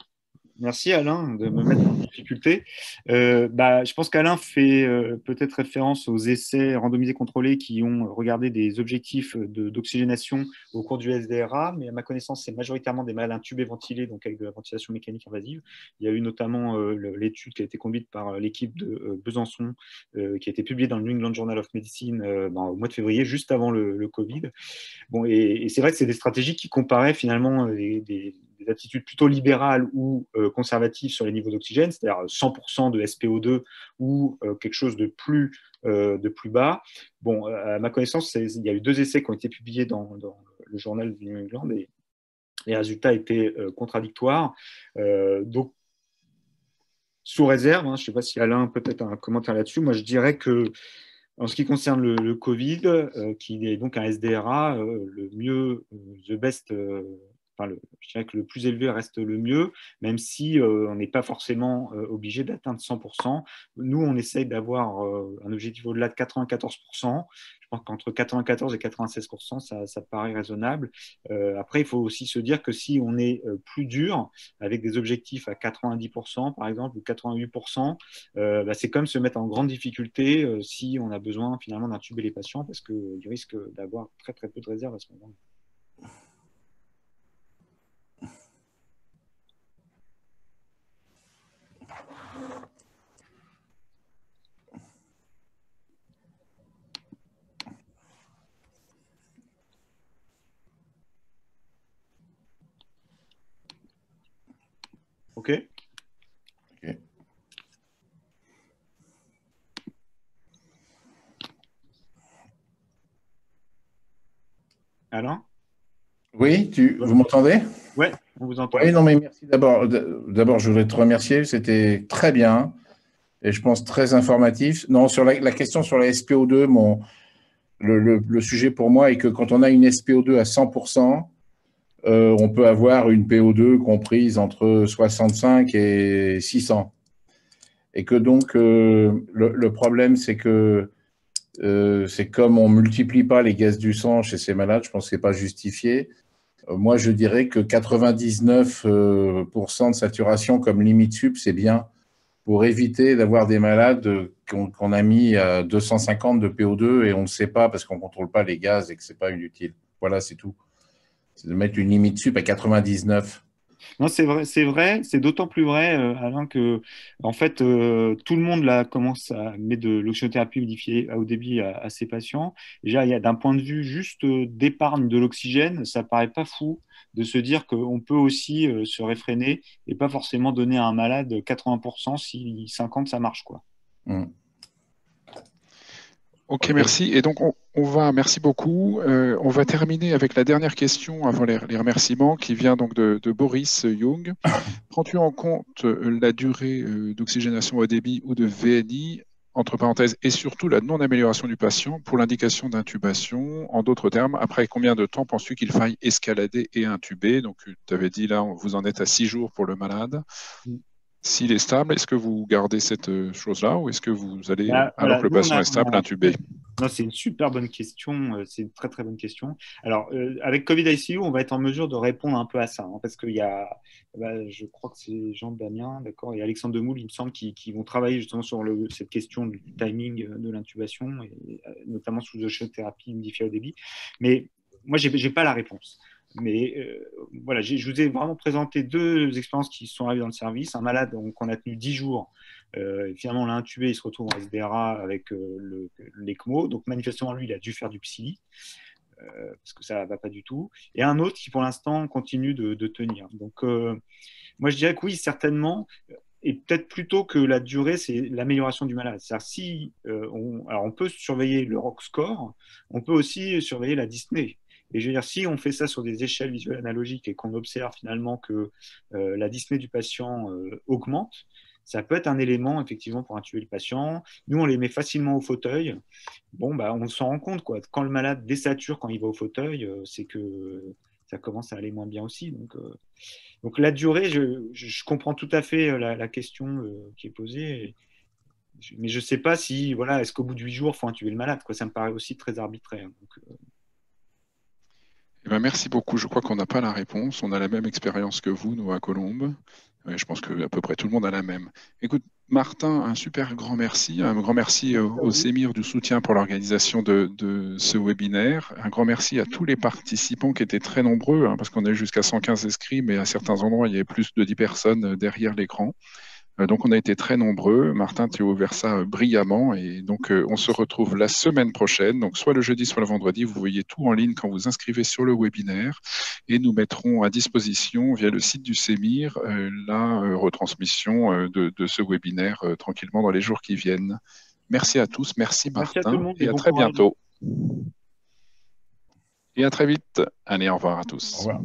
Merci Alain de me mettre en difficulté. Euh, bah, je pense qu'Alain fait euh, peut-être référence aux essais randomisés contrôlés qui ont regardé des objectifs d'oxygénation au cours du SDRA, mais à ma connaissance, c'est majoritairement des malades intubés ventilés, donc avec de la ventilation mécanique invasive. Il y a eu notamment euh, l'étude qui a été conduite par l'équipe de Besançon, qui a été publiée dans le New England Journal of Medicine au mois de février, juste avant le, Covid. Et, c'est vrai que c'est des stratégies qui comparaient finalement des attitudes plutôt libérales ou euh, conservatives sur les niveaux d'oxygène, c'est-à-dire 100% de SPO2 ou euh, quelque chose de plus, euh, de plus bas. Bon, à ma connaissance, il y a eu deux essais qui ont été publiés dans, le journal du New England et les résultats étaient contradictoires. donc, sous réserve, hein, je ne sais pas si Alain peut-être un commentaire là-dessus, moi je dirais que en ce qui concerne le, Covid, qui est donc un SDRA, le mieux, the best je dirais que le plus élevé reste le mieux, même si euh, on n'est pas forcément euh, obligé d'atteindre 100%. Nous, on essaye d'avoir euh, un objectif au-delà de 94%. Je pense qu'entre 94 et 96%, ça, paraît raisonnable. après, il faut aussi se dire que si on est plus dur, avec des objectifs à 90%, par exemple, ou 88%, bah, c'est comme se mettre en grande difficulté si on a besoin finalement d'intuber les patients, parce qu'il risque d'avoir très très peu de réserves à ce moment-là. OK Alain?
Oui, tu, vous m'entendez?
Oui, on vous entend.
Oui, non, mais merci d'abord. D'abord, je voudrais te remercier. C'était très bien et je pense très informatif. Non, sur la, question sur la SPO2, mon, le, sujet pour moi est que quand on a une SPO2 à 100%, euh, on peut avoir une PO2 comprise entre 65 et 600. Et que donc, euh, le, problème, c'est que euh, c'est comme on ne multiplie pas les gaz du sang chez ces malades, je pense que ce n'est pas justifié. moi, je dirais que 99% de saturation comme limite sup, c'est bien pour éviter d'avoir des malades qu'on a mis à 250 de PO2 et on ne sait pas parce qu'on ne contrôle pas les gaz et que ce n'est pas inutile. Voilà, c'est tout de mettre une limite sup à 99.
Non, c'est vrai, c'est vrai, c'est d'autant plus vrai, euh, Alain, que en fait, euh, tout le monde là commence à mettre de l'oxygénothérapie modifiée à haut débit à, ses patients. Déjà, il y a d'un point de vue juste euh, d'épargne de l'oxygène, ça paraît pas fou de se dire qu'on peut aussi se réfréner et pas forcément donner à un malade 80% si 50 ça marche quoi. Mmh.
Ok, merci. Et donc, on, va, merci beaucoup. Euh, on va terminer avec la dernière question avant les, remerciements qui vient donc de, Boris Young. Prends-tu en compte euh, la durée euh, d'oxygénation au débit ou de VNI, entre parenthèses, et surtout la non-amélioration du patient pour l'indication d'intubation? En d'autres termes, après combien de temps penses-tu qu'il faille escalader et intuber? Donc, tu avais dit là, vous en êtes à six jours pour le malade. S'il est stable, est-ce que vous gardez cette euh, chose-là ou est-ce que vous allez, bah, alors que le patient est stable, intuber
c'est une super bonne question. Euh, c'est une très très bonne question. Alors, euh, avec Covid ICU, on va être en mesure de répondre un peu à ça, hein, parce qu'il y a, bah, je crois que c'est Jean Damien, d'accord, et Alexandre Demoule, il me semble, qui, vont travailler justement sur cette question du timing de l'intubation, notamment sous thérapie modifiée au débit. Mais moi, j'ai n'ai pas la réponse. Mais euh, voilà, je vous ai vraiment présenté deux expériences qui sont arrivées dans le service. Un malade qu'on a tenu 10 jours, euh, finalement on l'a intubé, il se retrouve en SDRA avec euh, l'ECMO. Donc manifestement, lui, il a dû faire du psy, parce que ça ne va pas du tout. Et un autre qui, pour l'instant, continue de, tenir. Donc moi, je dirais que oui, certainement. Et peut-être plutôt que la durée, c'est l'amélioration du malade. C'est-à-dire si on, on peut surveiller le ROC score, on peut aussi surveiller la dyspnée. Et je veux dire, si on fait ça sur des échelles visuelles analogiques et qu'on observe finalement que euh, la dyspnée du patient euh, augmente, ça peut être un élément effectivement pour intuber le patient. Nous, on les met facilement au fauteuil. Bon, bah, on s'en rend compte. Quoi. Quand le malade désature quand il va au fauteuil, euh, c'est que ça commence à aller moins bien aussi. Donc, la durée, je, comprends tout à fait la, question qui est posée. mais je ne sais pas si, voilà, est-ce qu'au bout de huit jours, il faut intuber le malade. Ça me paraît aussi très arbitraire.
Eh ben, merci beaucoup. Je crois qu'on n'a pas la réponse. On a la même expérience que vous, nous, à Colombe. je pense que à peu près tout le monde a la même. Écoute, Martin, un super grand merci. Un grand merci au, Sémir du soutien pour l'organisation de, ce webinaire. Un grand merci à tous les participants qui étaient très nombreux, hein, parce qu'on a eu jusqu'à 115 inscrits, mais à certains endroits, il y avait plus de 10 personnes derrière l'écran. Euh, donc on a été très nombreux. Martin, tu as ouvert ça euh, brillamment et donc euh, on se retrouve la semaine prochaine. Donc soit le jeudi, soit le vendredi. Vous voyez tout en ligne quand vous inscrivez sur le webinaire et nous mettrons à disposition via le site du CEMIR la retransmission de, ce webinaire tranquillement dans les jours qui viennent. Merci à tous, merci Martin et, à très bientôt. Et à très vite. Allez, au revoir à tous. Au revoir.